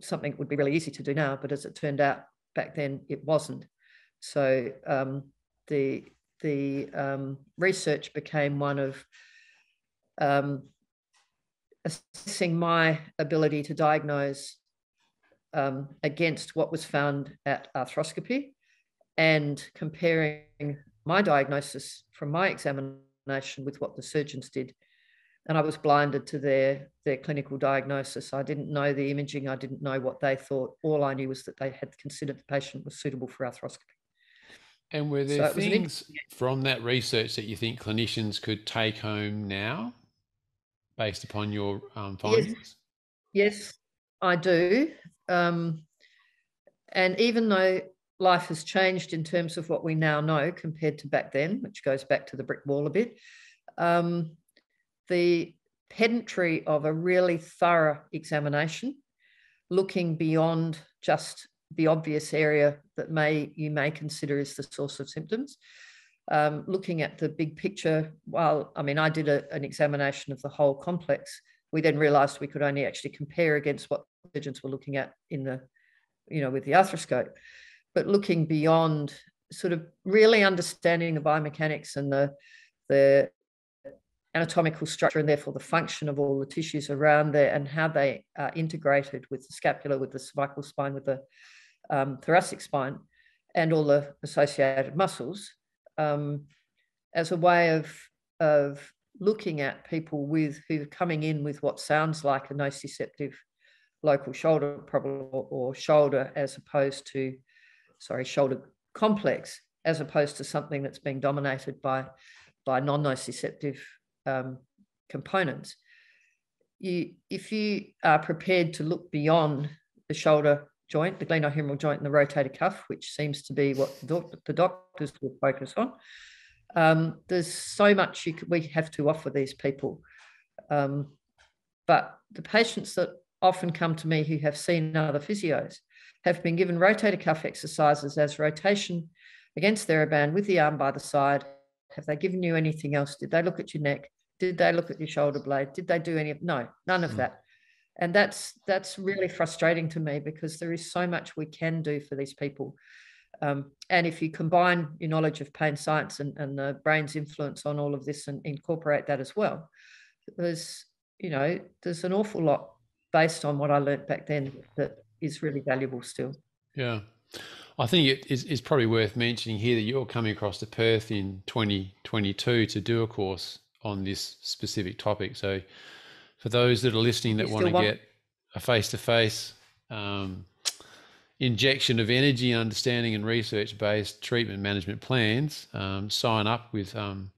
Something would be really easy to do now, but as it turned out back then, it wasn't. So um, the the um, research became one of um, assessing my ability to diagnose um, against what was found at arthroscopy and comparing my diagnosis from my examination with what the surgeons did. And I was blinded to their, their clinical diagnosis. I didn't know the imaging. I didn't know what they thought. All I knew was that they had considered the patient was suitable for arthroscopy. And were there so things from that research that you think clinicians could take home now based upon your um, findings? Yes, yes I do. Um, and even though life has changed in terms of what we now know compared to back then, which goes back to the brick wall a bit, um, the pedantry of a really thorough examination, looking beyond just the obvious area that may you may consider is the source of symptoms. Um, looking at the big picture, while I mean, I did a, an examination of the whole complex. We then realised we could only actually compare against what surgeons were looking at in the, you know, with the arthroscope. But looking beyond, sort of really understanding the biomechanics and the the anatomical structure and therefore the function of all the tissues around there and how they are integrated with the scapula, with the cervical spine, with the um, thoracic spine and all the associated muscles um, as a way of, of looking at people with who are coming in with what sounds like a nociceptive local shoulder problem or, or shoulder as opposed to, sorry, shoulder complex as opposed to something that's being dominated by, by non-nociceptive um, components. You, if you are prepared to look beyond the shoulder joint, the glenohumeral joint and the rotator cuff, which seems to be what the, doctors will focus on. Um, there's so much we have to offer these people. Um, but the patients that often come to me who have seen other physios have been given rotator cuff exercises as rotation against TheraBand with the arm by the side. Have they given you anything else? Did they look at your neck? Did they look at your shoulder blade? Did they do any of no, none of mm. that and that's that's really frustrating to me because there is so much we can do for these people um, and if you combine your knowledge of pain science and, and the brain's influence on all of this and incorporate that as well there's you know there's an awful lot based on what i learned back then that is really valuable still yeah I think it is, is probably worth mentioning here that you're coming across to Perth in 2022 to do a course on this specific topic. So for those that are listening that want to want- get a face-to-face um, injection of energy, understanding, and research-based treatment management plans, um, sign up with um,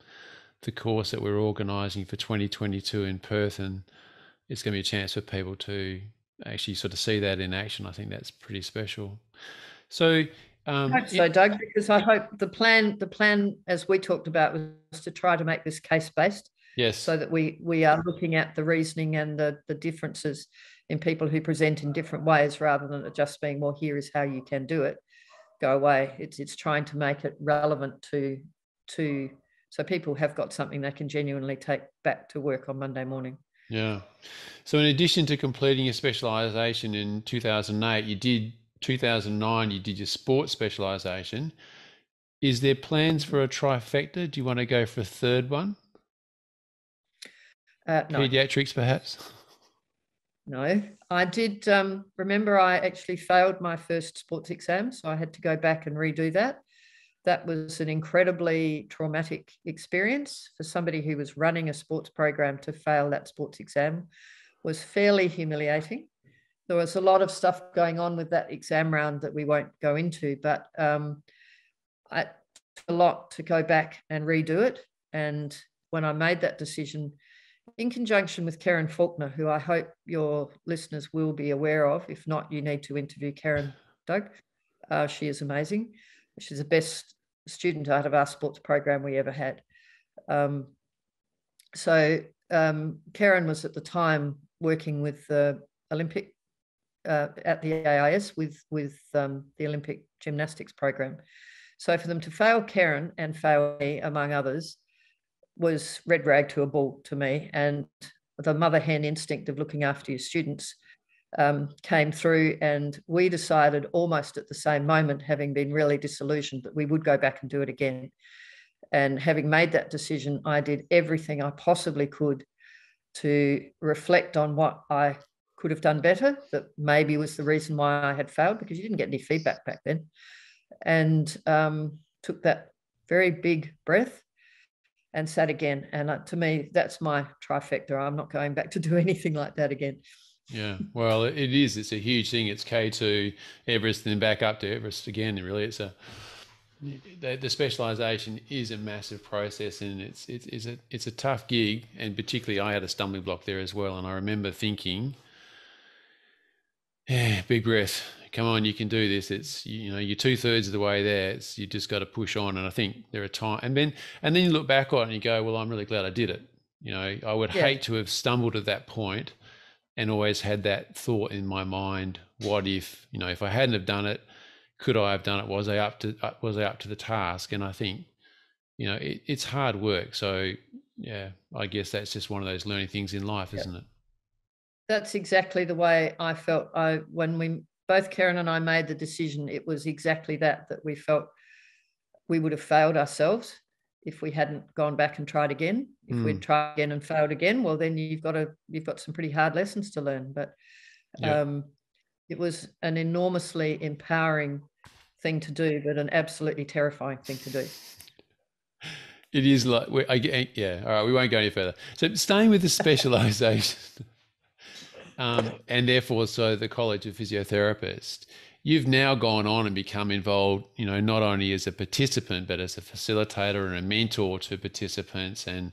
the course that we're organising for 2022 in Perth, and it's going to be a chance for people to actually sort of see that in action. I think that's pretty special. So. Um, so, Doug, because I hope the plan, the plan, as we talked about, was to try to make this case based. Yes. So that we we are looking at the reasoning and the the differences in people who present in different ways rather than it just being, well, here is how you can do it. Go away. It's it's trying to make it relevant to to so people have got something they can genuinely take back to work on Monday morning. Yeah. So, in addition to completing your specialisation in 2008, you did 2009. You did your sports specialisation. Is there plans for a trifecta? Do you want to go for a third one? Uh, no. Pediatrics, perhaps. No, I did. Um, remember, I actually failed my first sports exam, so I had to go back and redo that. That was an incredibly traumatic experience for somebody who was running a sports program to fail that sports exam was fairly humiliating. There was a lot of stuff going on with that exam round that we won't go into, but um, I a lot to go back and redo it. And when I made that decision, in conjunction with Karen Faulkner, who I hope your listeners will be aware of. If not, you need to interview Karen, Doug. Uh, she is amazing. She's the best student out of our sports program we ever had. Um, so um, Karen was at the time working with the Olympic uh, at the AIS with with um, the Olympic gymnastics program. So for them to fail Karen and fail me, among others, was red rag to a bull to me. And the mother hen instinct of looking after your students um, came through. And we decided almost at the same moment, having been really disillusioned, that we would go back and do it again. And having made that decision, I did everything I possibly could to reflect on what I could have done better, that maybe was the reason why I had failed, because you didn't get any feedback back then. And um, took that very big breath and sat again. And uh, to me, that's my trifecta. I'm not going back to do anything like that again. Yeah, well, it is. It's a huge thing. It's K2 Everest then back up to Everest again. And really, it's a the, the specialization is a massive process, and it's it's it's a it's a tough gig. And particularly, I had a stumbling block there as well. And I remember thinking, yeah, big breath come on, you can do this. It's you know you're two thirds of the way there. It's you just got to push on. And I think there are time, and then and then you look back on it and you go, well, I'm really glad I did it. You know, I would yeah. hate to have stumbled at that point and always had that thought in my mind: what if you know if I hadn't have done it, could I have done it? Was I up to uh, was I up to the task? And I think you know it, it's hard work. So yeah, I guess that's just one of those learning things in life, isn't it? That's exactly the way I felt. I when we both Karen and I made the decision, it was exactly that, that we felt we would have failed ourselves if we hadn't gone back and tried again. If mm. we'd tried again and failed again, well, then you've got to, you've got some pretty hard lessons to learn. But yeah. um, it was an enormously empowering thing to do, but an absolutely terrifying thing to do. It is like, I, yeah, all right, we won't go any further. So staying with the specialization. um, and therefore so the College of Physiotherapists. You've now gone on and become involved, you know, not only as a participant but as a facilitator and a mentor to participants and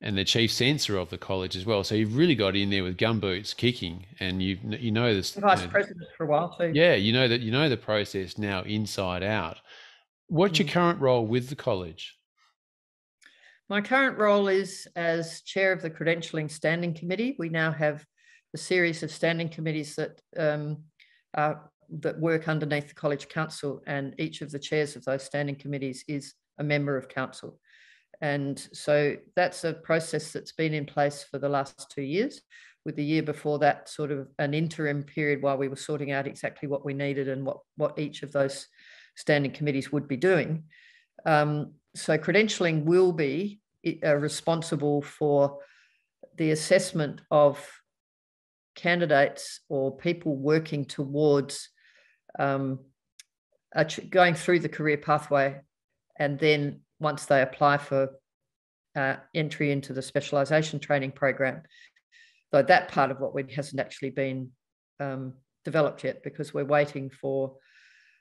and the chief censor of the college as well. So you've really got in there with gumboots kicking, and you you know this. Vice you know, president for a while too. Yeah, you know that you know the process now inside out. What's mm. your current role with the college? My current role is as chair of the credentialing standing committee. We now have a series of standing committees that um, are, that work underneath the College Council, and each of the chairs of those standing committees is a member of council. And so that's a process that's been in place for the last two years, with the year before that sort of an interim period while we were sorting out exactly what we needed and what, what each of those standing committees would be doing. Um, so credentialing will be uh, responsible for the assessment of candidates or people working towards um, going through the career pathway and then once they apply for uh, entry into the specialization training program though that part of what we hasn't actually been um, developed yet because we're waiting for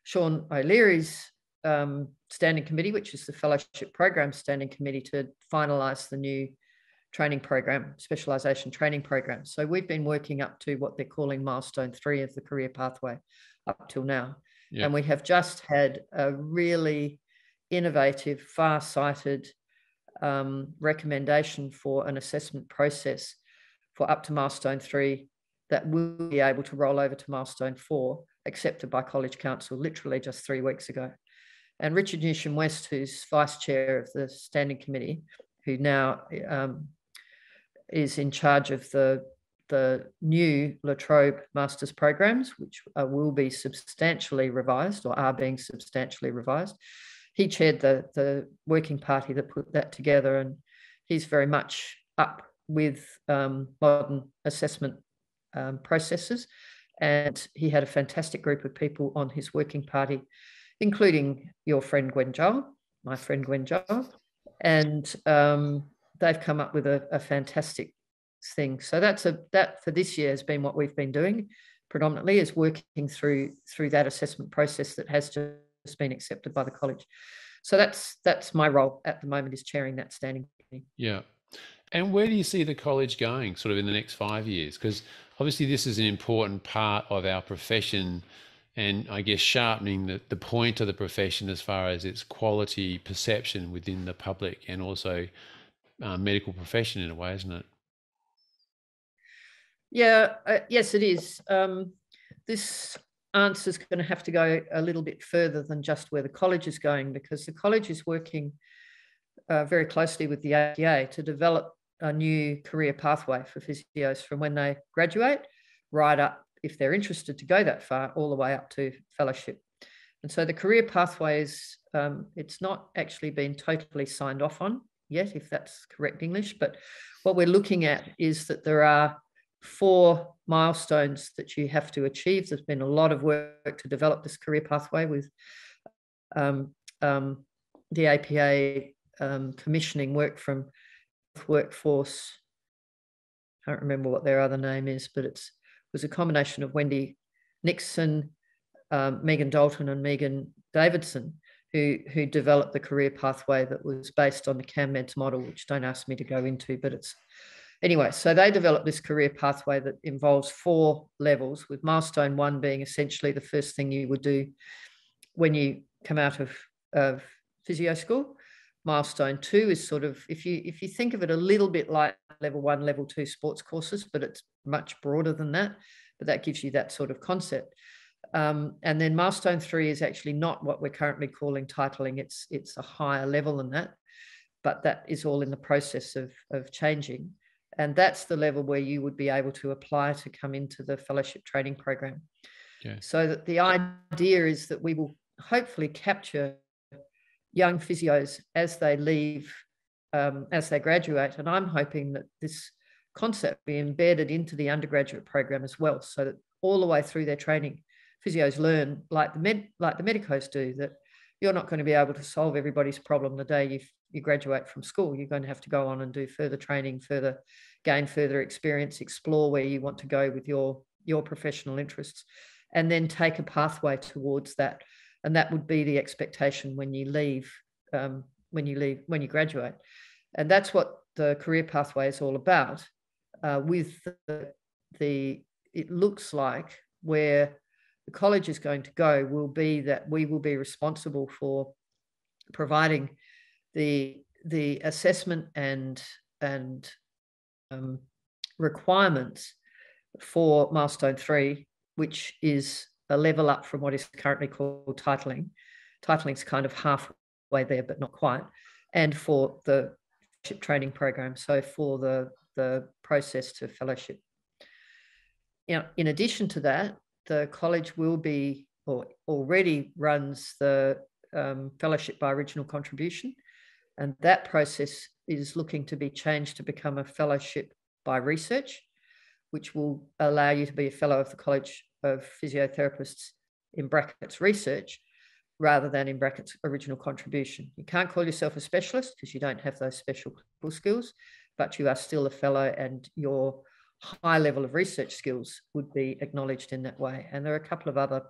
sean o'leary's um, standing committee which is the fellowship program standing committee to finalize the new training program, specialization training program. So we've been working up to what they're calling milestone three of the career pathway up till now. Yeah. And we have just had a really innovative, far sighted um, recommendation for an assessment process for up to milestone three that will be able to roll over to milestone four, accepted by College Council literally just three weeks ago. And Richard Newsham West, who's vice chair of the standing committee, who now um, is in charge of the the new La Trobe Masters programs, which uh, will be substantially revised or are being substantially revised. He chaired the, the working party that put that together, and he's very much up with um, modern assessment um, processes. And he had a fantastic group of people on his working party, including your friend Gwen Jull, my friend Gwen Jull. And um, they've come up with a, a fantastic thing. So that's a that for this year has been what we've been doing predominantly is working through through that assessment process that has just been accepted by the college. So that's that's my role at the moment is chairing that standing committee. Yeah. And where do you see the college going sort of in the next five years? Because obviously this is an important part of our profession and I guess sharpening the, the point of the profession as far as its quality perception within the public and also uh, medical profession in a way, isn't it? Yeah, uh, yes, it is. Um, this answer is going to have to go a little bit further than just where the college is going because the college is working uh, very closely with the APA to develop a new career pathway for physios from when they graduate right up, if they're interested to go that far, all the way up to fellowship. And so the career pathways, um, it's not actually been totally signed off on yet, if that's correct English, but what we're looking at is that there are four milestones that you have to achieve. There's been a lot of work to develop this career pathway with um, um, the APA um, commissioning work from workforce. I can't remember what their other name is, but it's it was a combination of Wendy Nixon, um, Megan Dalton, and Megan Davidson, who who developed the career pathway that was based on the CanMEDS model, which don't ask me to go into, but it's Anyway, so they developed this career pathway that involves four levels, with milestone one being essentially the first thing you would do when you come out of, of physio school. Milestone two is sort of if you if you think of it a little bit like level one, level two sports courses, but it's much broader than that. But that gives you that sort of concept. Um, and then milestone three is actually not what we're currently calling titling. It's it's a higher level than that, but that is all in the process of of changing. And that's the level where you would be able to apply to come into the fellowship training program. Okay. So that the idea is that we will hopefully capture young physios as they leave, um, as they graduate. And I'm hoping that this concept be embedded into the undergraduate program as well, so that all the way through their training, physios learn like the med, like the medicos do that you're not going to be able to solve everybody's problem the day you you graduate from school. You're going to have to go on and do further training, further gain further experience, explore where you want to go with your your professional interests, and then take a pathway towards that. And that would be the expectation when you leave, um, when you leave, when you graduate. And that's what the career pathway is all about. Uh, with the, the, it looks like where the college is going to go will be that we will be responsible for providing the the assessment and and um, requirements for milestone three, which is a level up from what is currently called titling. Titling is kind of halfway there, but not quite. And for the training program, so for the the process to fellowship. Know, in addition to that, the college will be or already runs the um, fellowship by original contribution. And that process is looking to be changed to become a fellowship by research, which will allow you to be a fellow of the College of Physiotherapists in brackets research rather than in brackets original contribution. You can't call yourself a specialist because you don't have those special skills, but you are still a fellow and your high level of research skills would be acknowledged in that way. And there are a couple of other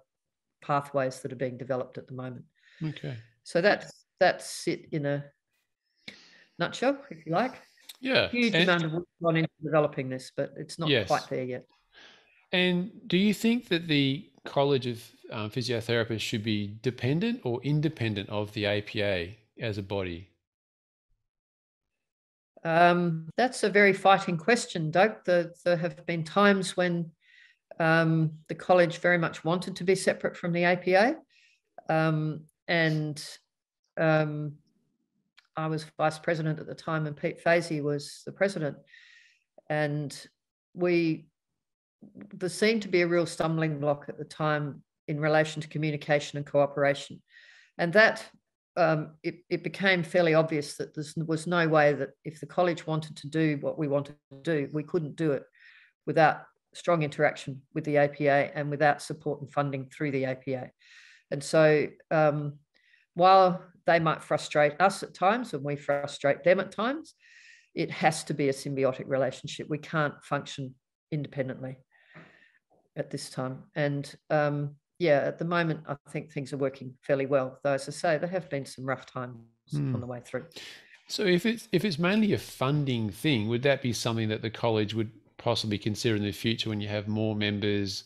pathways that are being developed at the moment. Okay. So that's that's it in a nutshell, if you like. Yeah. Huge and, amount of work gone into developing this, but it's not yes. quite there yet. And do you think that the College of um, Physiotherapists should be dependent or independent of the APA as a body? Um, that's a very fighting question, Doug. The, there have been times when um, the college very much wanted to be separate from the APA. Um, and um, I was vice president at the time, and Pete Fazey was the president. And we, there seemed to be a real stumbling block at the time in relation to communication and cooperation. And that um, it, it, became fairly obvious that there was no way that if the college wanted to do what we wanted to do, we couldn't do it without strong interaction with the APA and without support and funding through the APA. And so um, while they might frustrate us at times and we frustrate them at times, it has to be a symbiotic relationship. We can't function independently at this time. And um, yeah, at the moment, I think things are working fairly well. Though, as I say, there have been some rough times mm. on the way through. So, if it's if it's mainly a funding thing, would that be something that the college would possibly consider in the future when you have more members,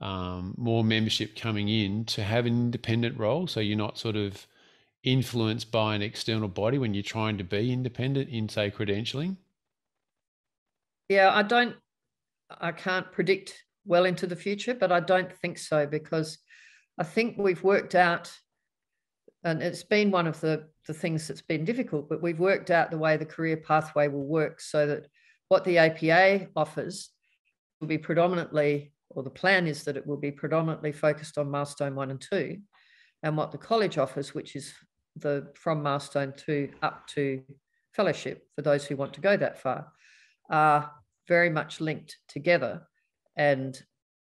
um, more membership coming in to have an independent role? So you're not sort of influenced by an external body when you're trying to be independent in, say, credentialing? Yeah, I don't, I can't predict well into the future, but I don't think so because I think we've worked out, and it's been one of the, the things that's been difficult, but we've worked out the way the career pathway will work so that what the APA offers will be predominantly, or the plan is that it will be predominantly focused on milestone one and two. And what the college offers, which is the from milestone two up to fellowship for those who want to go that far are very much linked together and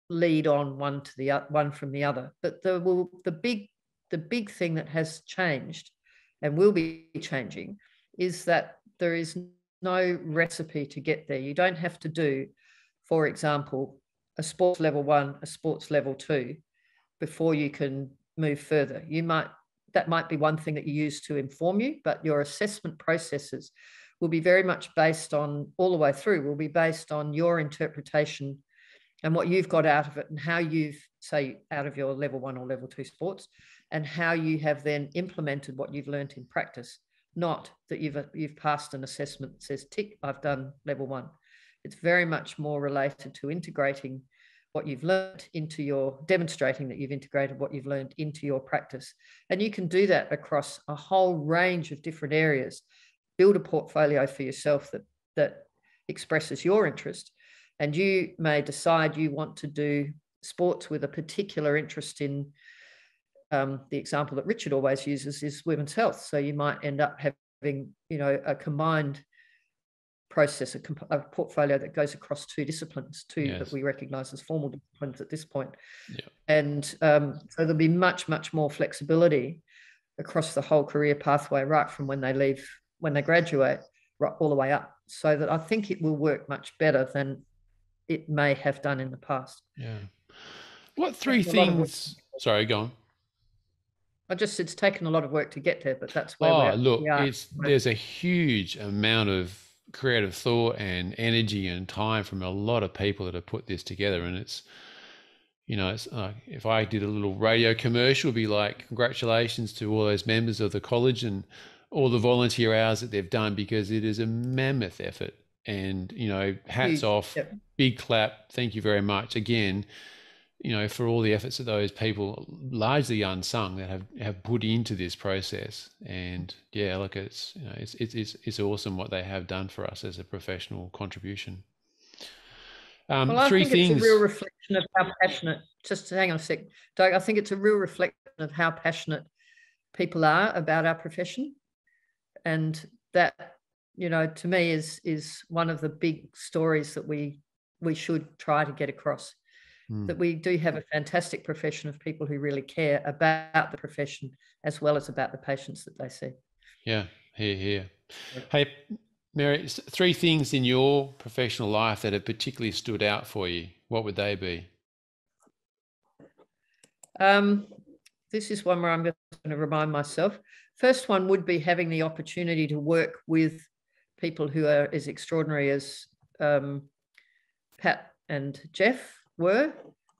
lead on one to the one from the other. But the the big the big thing that has changed and will be changing is that there is no recipe to get there. You don't have to do for example a sports level 1 a sports level 2 before you can move further. You might that might be one thing that you use to inform you, but your assessment processes will be very much based on all the way through, will be based on your interpretation and what you've got out of it and how you've, say, out of your level one or level two sports, and how you have then implemented what you've learned in practice. Not that you've you've passed an assessment that says tick, I've done level one. It's very much more related to integrating what you've learned into your demonstrating that you've integrated what you've learned into your practice. And you can do that across a whole range of different areas. Build a portfolio for yourself that that expresses your interest. And you may decide you want to do sports with a particular interest in um, the example that Richard always uses is women's health. So you might end up having, you know, a combined process, a, comp- a, portfolio that goes across two disciplines, two yes. that we recognize as formal disciplines at this point. Yeah. And um, so there'll be much, much more flexibility across the whole career pathway, right from when they leave, when they graduate, right, all the way up. So that I think it will work much better than it may have done in the past. Yeah. What three things? Sorry, go on. I just it's taken a lot of work to get there, but that's where. Oh, look, it's there's a huge amount of creative thought and energy and time from a lot of people that have put this together. And it's, you know, it's uh, if I did a little radio commercial, be like, congratulations to all those members of the college and all the volunteer hours that they've done because it is a mammoth effort. And, you know, hats off, yep. big clap. Thank you very much. Again, you know, for all the efforts of those people, largely unsung, that have, have put into this process. And yeah, look, it's you know, it's it's it's awesome what they have done for us as a professional contribution. Um, well, I three think things. it's a real reflection of how passionate. Just hang on a sec, Doug. I think it's a real reflection of how passionate people are about our profession, and that you know, to me, is is one of the big stories that we we should try to get across mm. that we do have a fantastic profession of people who really care about the profession as well as about the patients that they see. Yeah, here, here. Hey, Mary, three things in your professional life that have particularly stood out for you. What would they be? Um, this is one where I'm going to remind myself. First one would be having the opportunity to work with people who are as extraordinary as um, Pat and Geoff were.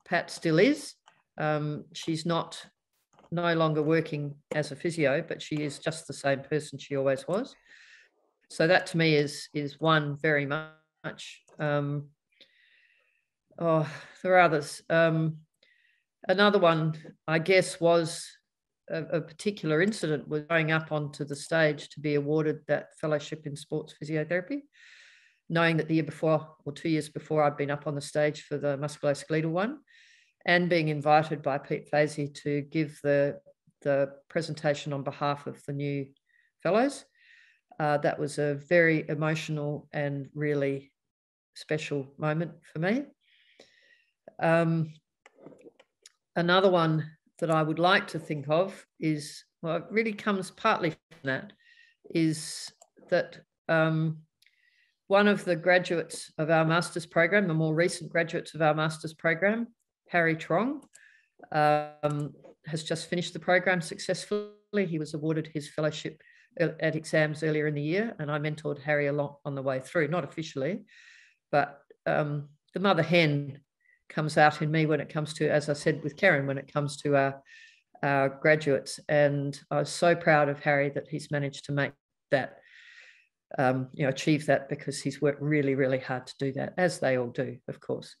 Pat still is. Um, she's not no longer working as a physio, but she is just the same person she always was. So that to me is is one very much. Um, oh, there are others. Um, another one, I guess, was a, a, particular incident was going up onto the stage to be awarded that fellowship in sports physiotherapy. Knowing that the year before or two years before I'd been up on the stage for the musculoskeletal one, and being invited by Pete Fazey to give the the presentation on behalf of the new fellows. Uh, that was a very emotional and really special moment for me. Um, another one that I would like to think of is, well, it really comes partly from that, is that um, one of the graduates of our master's program, the more recent graduates of our master's program, Harry Trong, um, has just finished the program successfully. He was awarded his fellowship at exams earlier in the year, and I mentored Harry along on the way through, not officially, but um, the mother hen comes out in me when it comes to, as I said with Karen, when it comes to our, our graduates. And I was so proud of Harry that he's managed to make that, um, you know, achieve that because he's worked really, really hard to do that, as they all do, of course.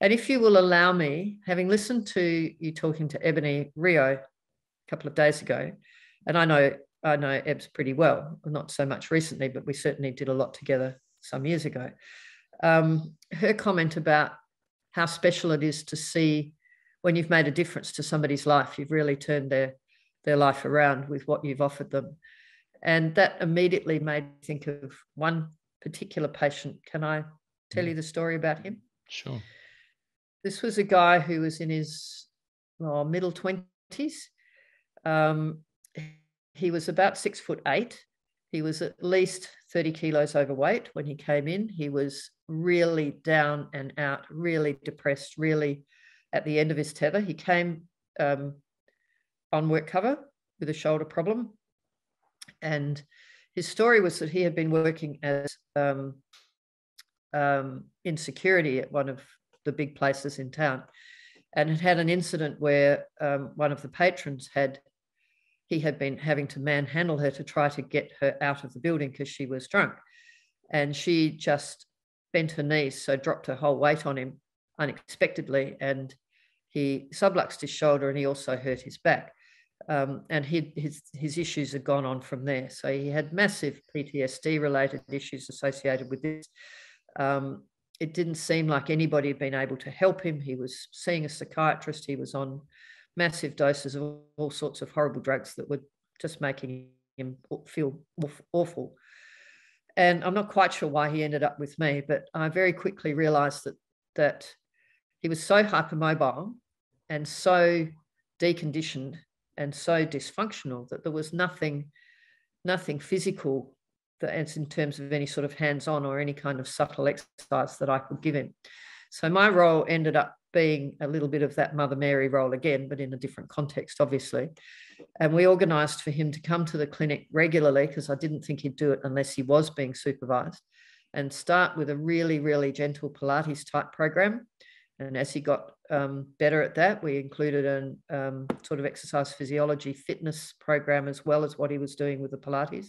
And if you will allow me, having listened to you talking to Ebonie Rio a couple of days ago, and I know I know Ebs pretty well, not so much recently, but we certainly did a lot together some years ago. Um, her comment about how special it is to see when you've made a difference to somebody's life, you've really turned their their life around with what you've offered them. And that immediately made me think of one particular patient. Can I tell mm. you the story about him? Sure. This was a guy who was in his oh, middle 20s. Um, he was about six foot eight. He was at least 30 kilos overweight when he came in. He was really down and out, really depressed, really at the end of his tether. He came um, on work cover with a shoulder problem. And his story was that he had been working as um, um, in security at one of the big places in town and had had an incident where um, one of the patrons had he had been having to manhandle her to try to get her out of the building because she was drunk. And she just bent her knees so dropped her whole weight on him unexpectedly and he subluxed his shoulder and he also hurt his back um, and he, his, his issues had gone on from there so he had massive ptsd related issues associated with this um, it didn't seem like anybody had been able to help him. He was seeing a psychiatrist. He was on massive doses of all sorts of horrible drugs that were just making him feel awful. And I'm not quite sure why he ended up with me, but I very quickly realized that that he was so hypermobile and so deconditioned and so dysfunctional that there was nothing nothing physical that in terms of any sort of hands-on or any kind of subtle exercise that I could give him. So my role ended up being a little bit of that Mother Mary role again, but in a different context, obviously. And we organised for him to come to the clinic regularly because I didn't think he'd do it unless he was being supervised, and start with a really, really gentle Pilates type program. And as he got um, better at that, we included an um, sort of exercise physiology fitness program as well as what he was doing with the Pilates.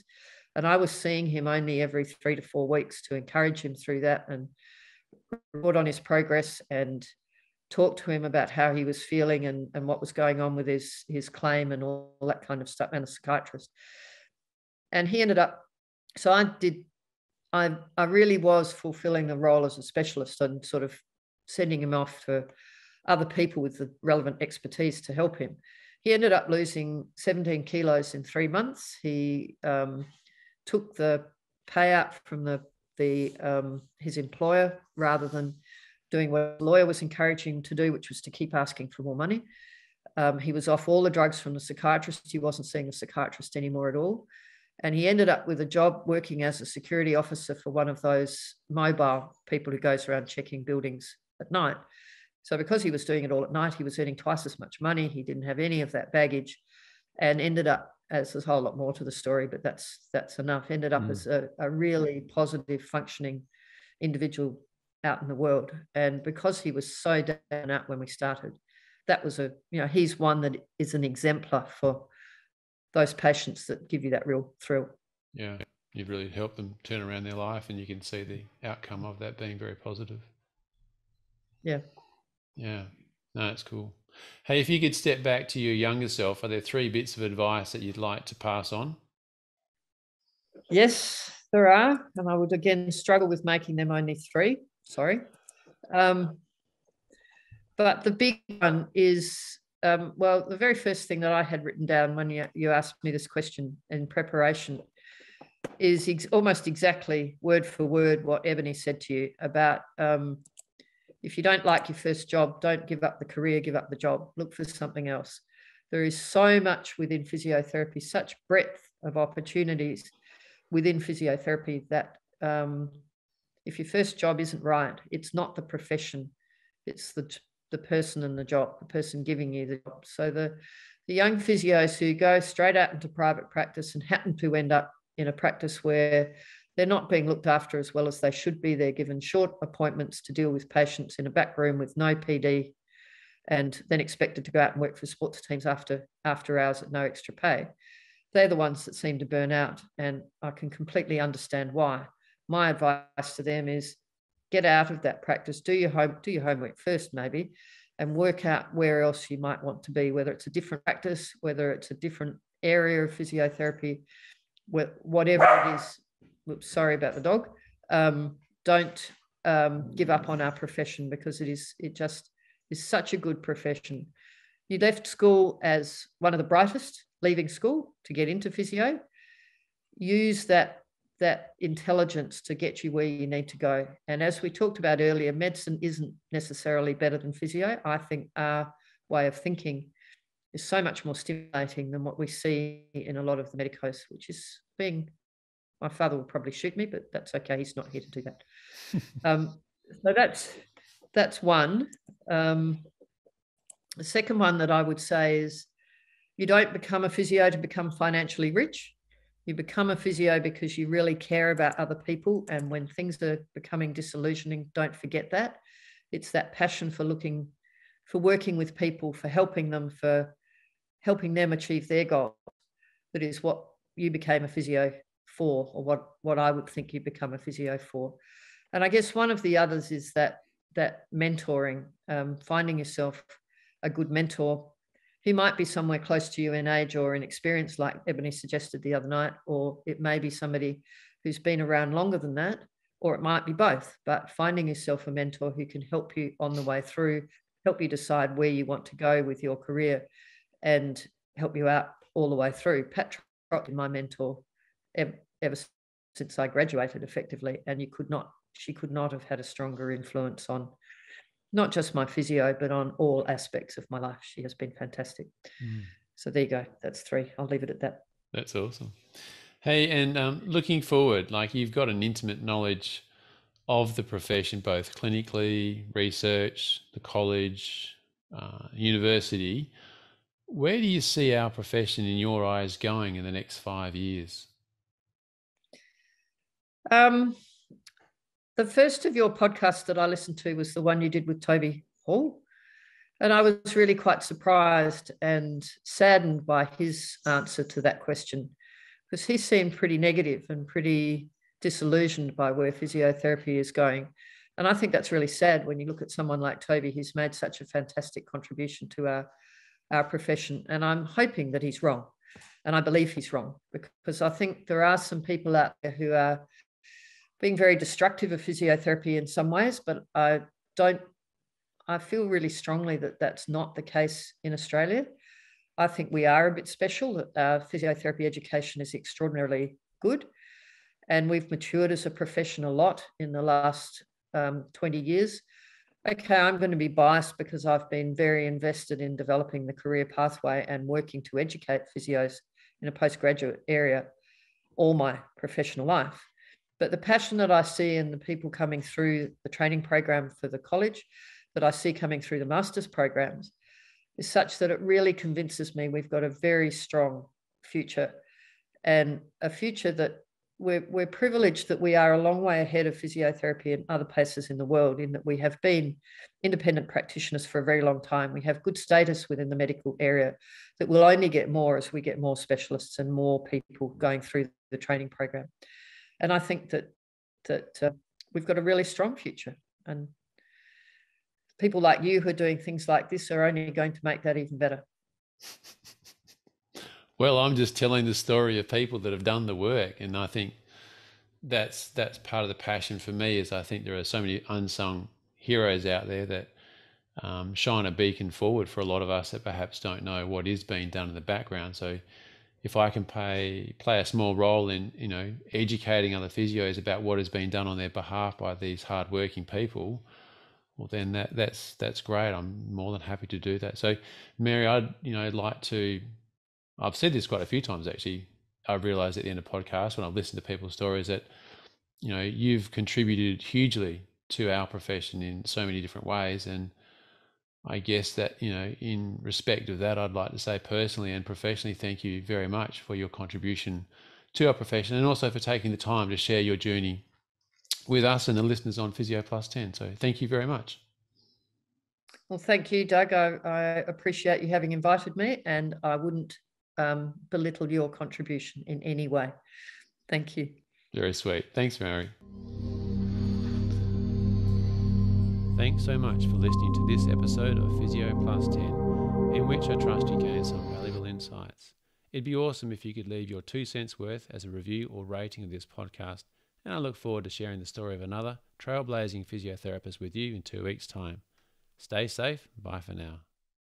And I was seeing him only every three to four weeks to encourage him through that and report on his progress and talk to him about how he was feeling and, and what was going on with his, his claim and all, all that kind of stuff, and a psychiatrist. And he ended up, so I did, I, I really was fulfilling the role as a specialist and sort of sending him off to other people with the relevant expertise to help him. He ended up losing 17 kilos in three months. He um, took the payout from the the um, his employer rather than doing what the lawyer was encouraging him to do, which was to keep asking for more money. Um, he was off all the drugs from the psychiatrist. He wasn't seeing a psychiatrist anymore at all. And he ended up with a job working as a security officer for one of those mobile people who goes around checking buildings at night. So because he was doing it all at night, he was earning twice as much money. He didn't have any of that baggage and ended up as there's a whole lot more to the story, but that's that's enough. Ended up mm. as a, a really positive, functioning individual out in the world. And because he was so down out when we started, that was a you know he's one that is an exemplar for those patients that give you that real thrill. Yeah, you've really helped them turn around their life, and you can see the outcome of that being very positive. Yeah. Yeah. No, it's cool. Hey, if you could step back to your younger self, are there three bits of advice that you'd like to pass on? Yes, there are, and I would again struggle with making them only three. Sorry. Um, but the big one is um, well, the very first thing that I had written down when you, you asked me this question in preparation is ex- almost exactly word for word what Ebonie said to you about um, if you don't like your first job, don't give up the career, give up the job, look for something else. There is so much within physiotherapy, such breadth of opportunities within physiotherapy that um, if your first job isn't right, it's not the profession, it's the the person and the job, the person giving you the job. So the the young physios who go straight out into private practice and happen to end up in a practice where they're not being looked after as well as they should be. They're given short appointments to deal with patients in a back room with no PD and then expected to go out and work for sports teams after after hours at no extra pay. They're the ones that seem to burn out. And I can completely understand why. My advice to them is get out of that practice, do your home, do your homework first, maybe, and work out where else you might want to be, whether it's a different practice, whether it's a different area of physiotherapy, whatever it is. Oops, sorry about the dog. Um, don't um, give up on our profession because it is it just is such a good profession. You left school as one of the brightest, leaving school to get into physio. Use that that intelligence to get you where you need to go. And as we talked about earlier, medicine isn't necessarily better than physio. I think our way of thinking is so much more stimulating than what we see in a lot of the medicos, which is being my father will probably shoot me, but that's okay. He's not here to do that. um, so that's that's one. Um, the second one that I would say is you don't become a physio to become financially rich. You become a physio because you really care about other people. And when things are becoming disillusioning, don't forget that. It's that passion for looking, for working with people, for helping them, for helping them achieve their goals. That is what you became a physio for, or what, what I would think you become a physio for. And I guess one of the others is that that mentoring, um, finding yourself a good mentor who might be somewhere close to you in age or in experience, like Ebonie suggested the other night, or it may be somebody who's been around longer than that, or it might be both. But finding yourself a mentor who can help you on the way through, help you decide where you want to go with your career, and help you out all the way through. Pat Trott, my mentor, ever, since I graduated effectively, and you could not, she could not have had a stronger influence on not just my physio, but on all aspects of my life. She has been fantastic. Mm. So there you go. That's three. I'll leave it at that. That's awesome. Hey, and um, looking forward, like you've got an intimate knowledge of the profession, both clinically, research, the college, uh, university. Where do you see our profession in your eyes going in the next five years? Um, the first of your podcasts that I listened to was the one you did with Toby Hall. And I was really quite surprised and saddened by his answer to that question because he seemed pretty negative and pretty disillusioned by where physiotherapy is going. And I think that's really sad when you look at someone like Toby, who's made such a fantastic contribution to our, our profession. And I'm hoping that he's wrong. And I believe he's wrong because I think there are some people out there who are being very destructive of physiotherapy in some ways, but I don't, I feel really strongly that that's not the case in Australia. I think we are a bit special. Our physiotherapy education is extraordinarily good. And we've matured as a profession a lot in the last um, 20 years. Okay, I'm going to be biased because I've been very invested in developing the career pathway and working to educate physios in a postgraduate area all my professional life. But the passion that I see in the people coming through the training program for the college, that I see coming through the master's programs, is such that it really convinces me we've got a very strong future and a future that we're, we're privileged that we are a long way ahead of physiotherapy in other places in the world, in that we have been independent practitioners for a very long time. We have good status within the medical area that will only get more as we get more specialists and more people going through the training program and I think that that uh, we've got a really strong future, and people like you who are doing things like this are only going to make that even better. Well, I'm just telling the story of people that have done the work, and I think that's that's part of the passion for me. Is I think there are so many unsung heroes out there that um, shine a beacon forward for a lot of us that perhaps don't know what is being done in the background. So if I can play play a small role in you know educating other physios about what has been done on their behalf by these hardworking people, well then that that's that's great. I'm more than happy to do that. So Mary, I'd you know like to. I've said this quite a few times actually. I've realised at the end of the podcast when I've listened to people's stories that you know you've contributed hugely to our profession in so many different ways and I guess that, you know, in respect of that, I'd like to say personally and professionally, thank you very much for your contribution to our profession and also for taking the time to share your journey with us and the listeners on Physio Plus 10. So thank you very much. Well, thank you, Doug. I, I appreciate you having invited me and I wouldn't um, belittle your contribution in any way. Thank you. Very sweet. Thanks, Mary. Thanks so much for listening to this episode of Physio Plus 10, in which I trust you gained some valuable insights. It'd be awesome if you could leave your two cents worth as a review or rating of this podcast, and I look forward to sharing the story of another trailblazing physiotherapist with you in two weeks' time. Stay safe. Bye for now.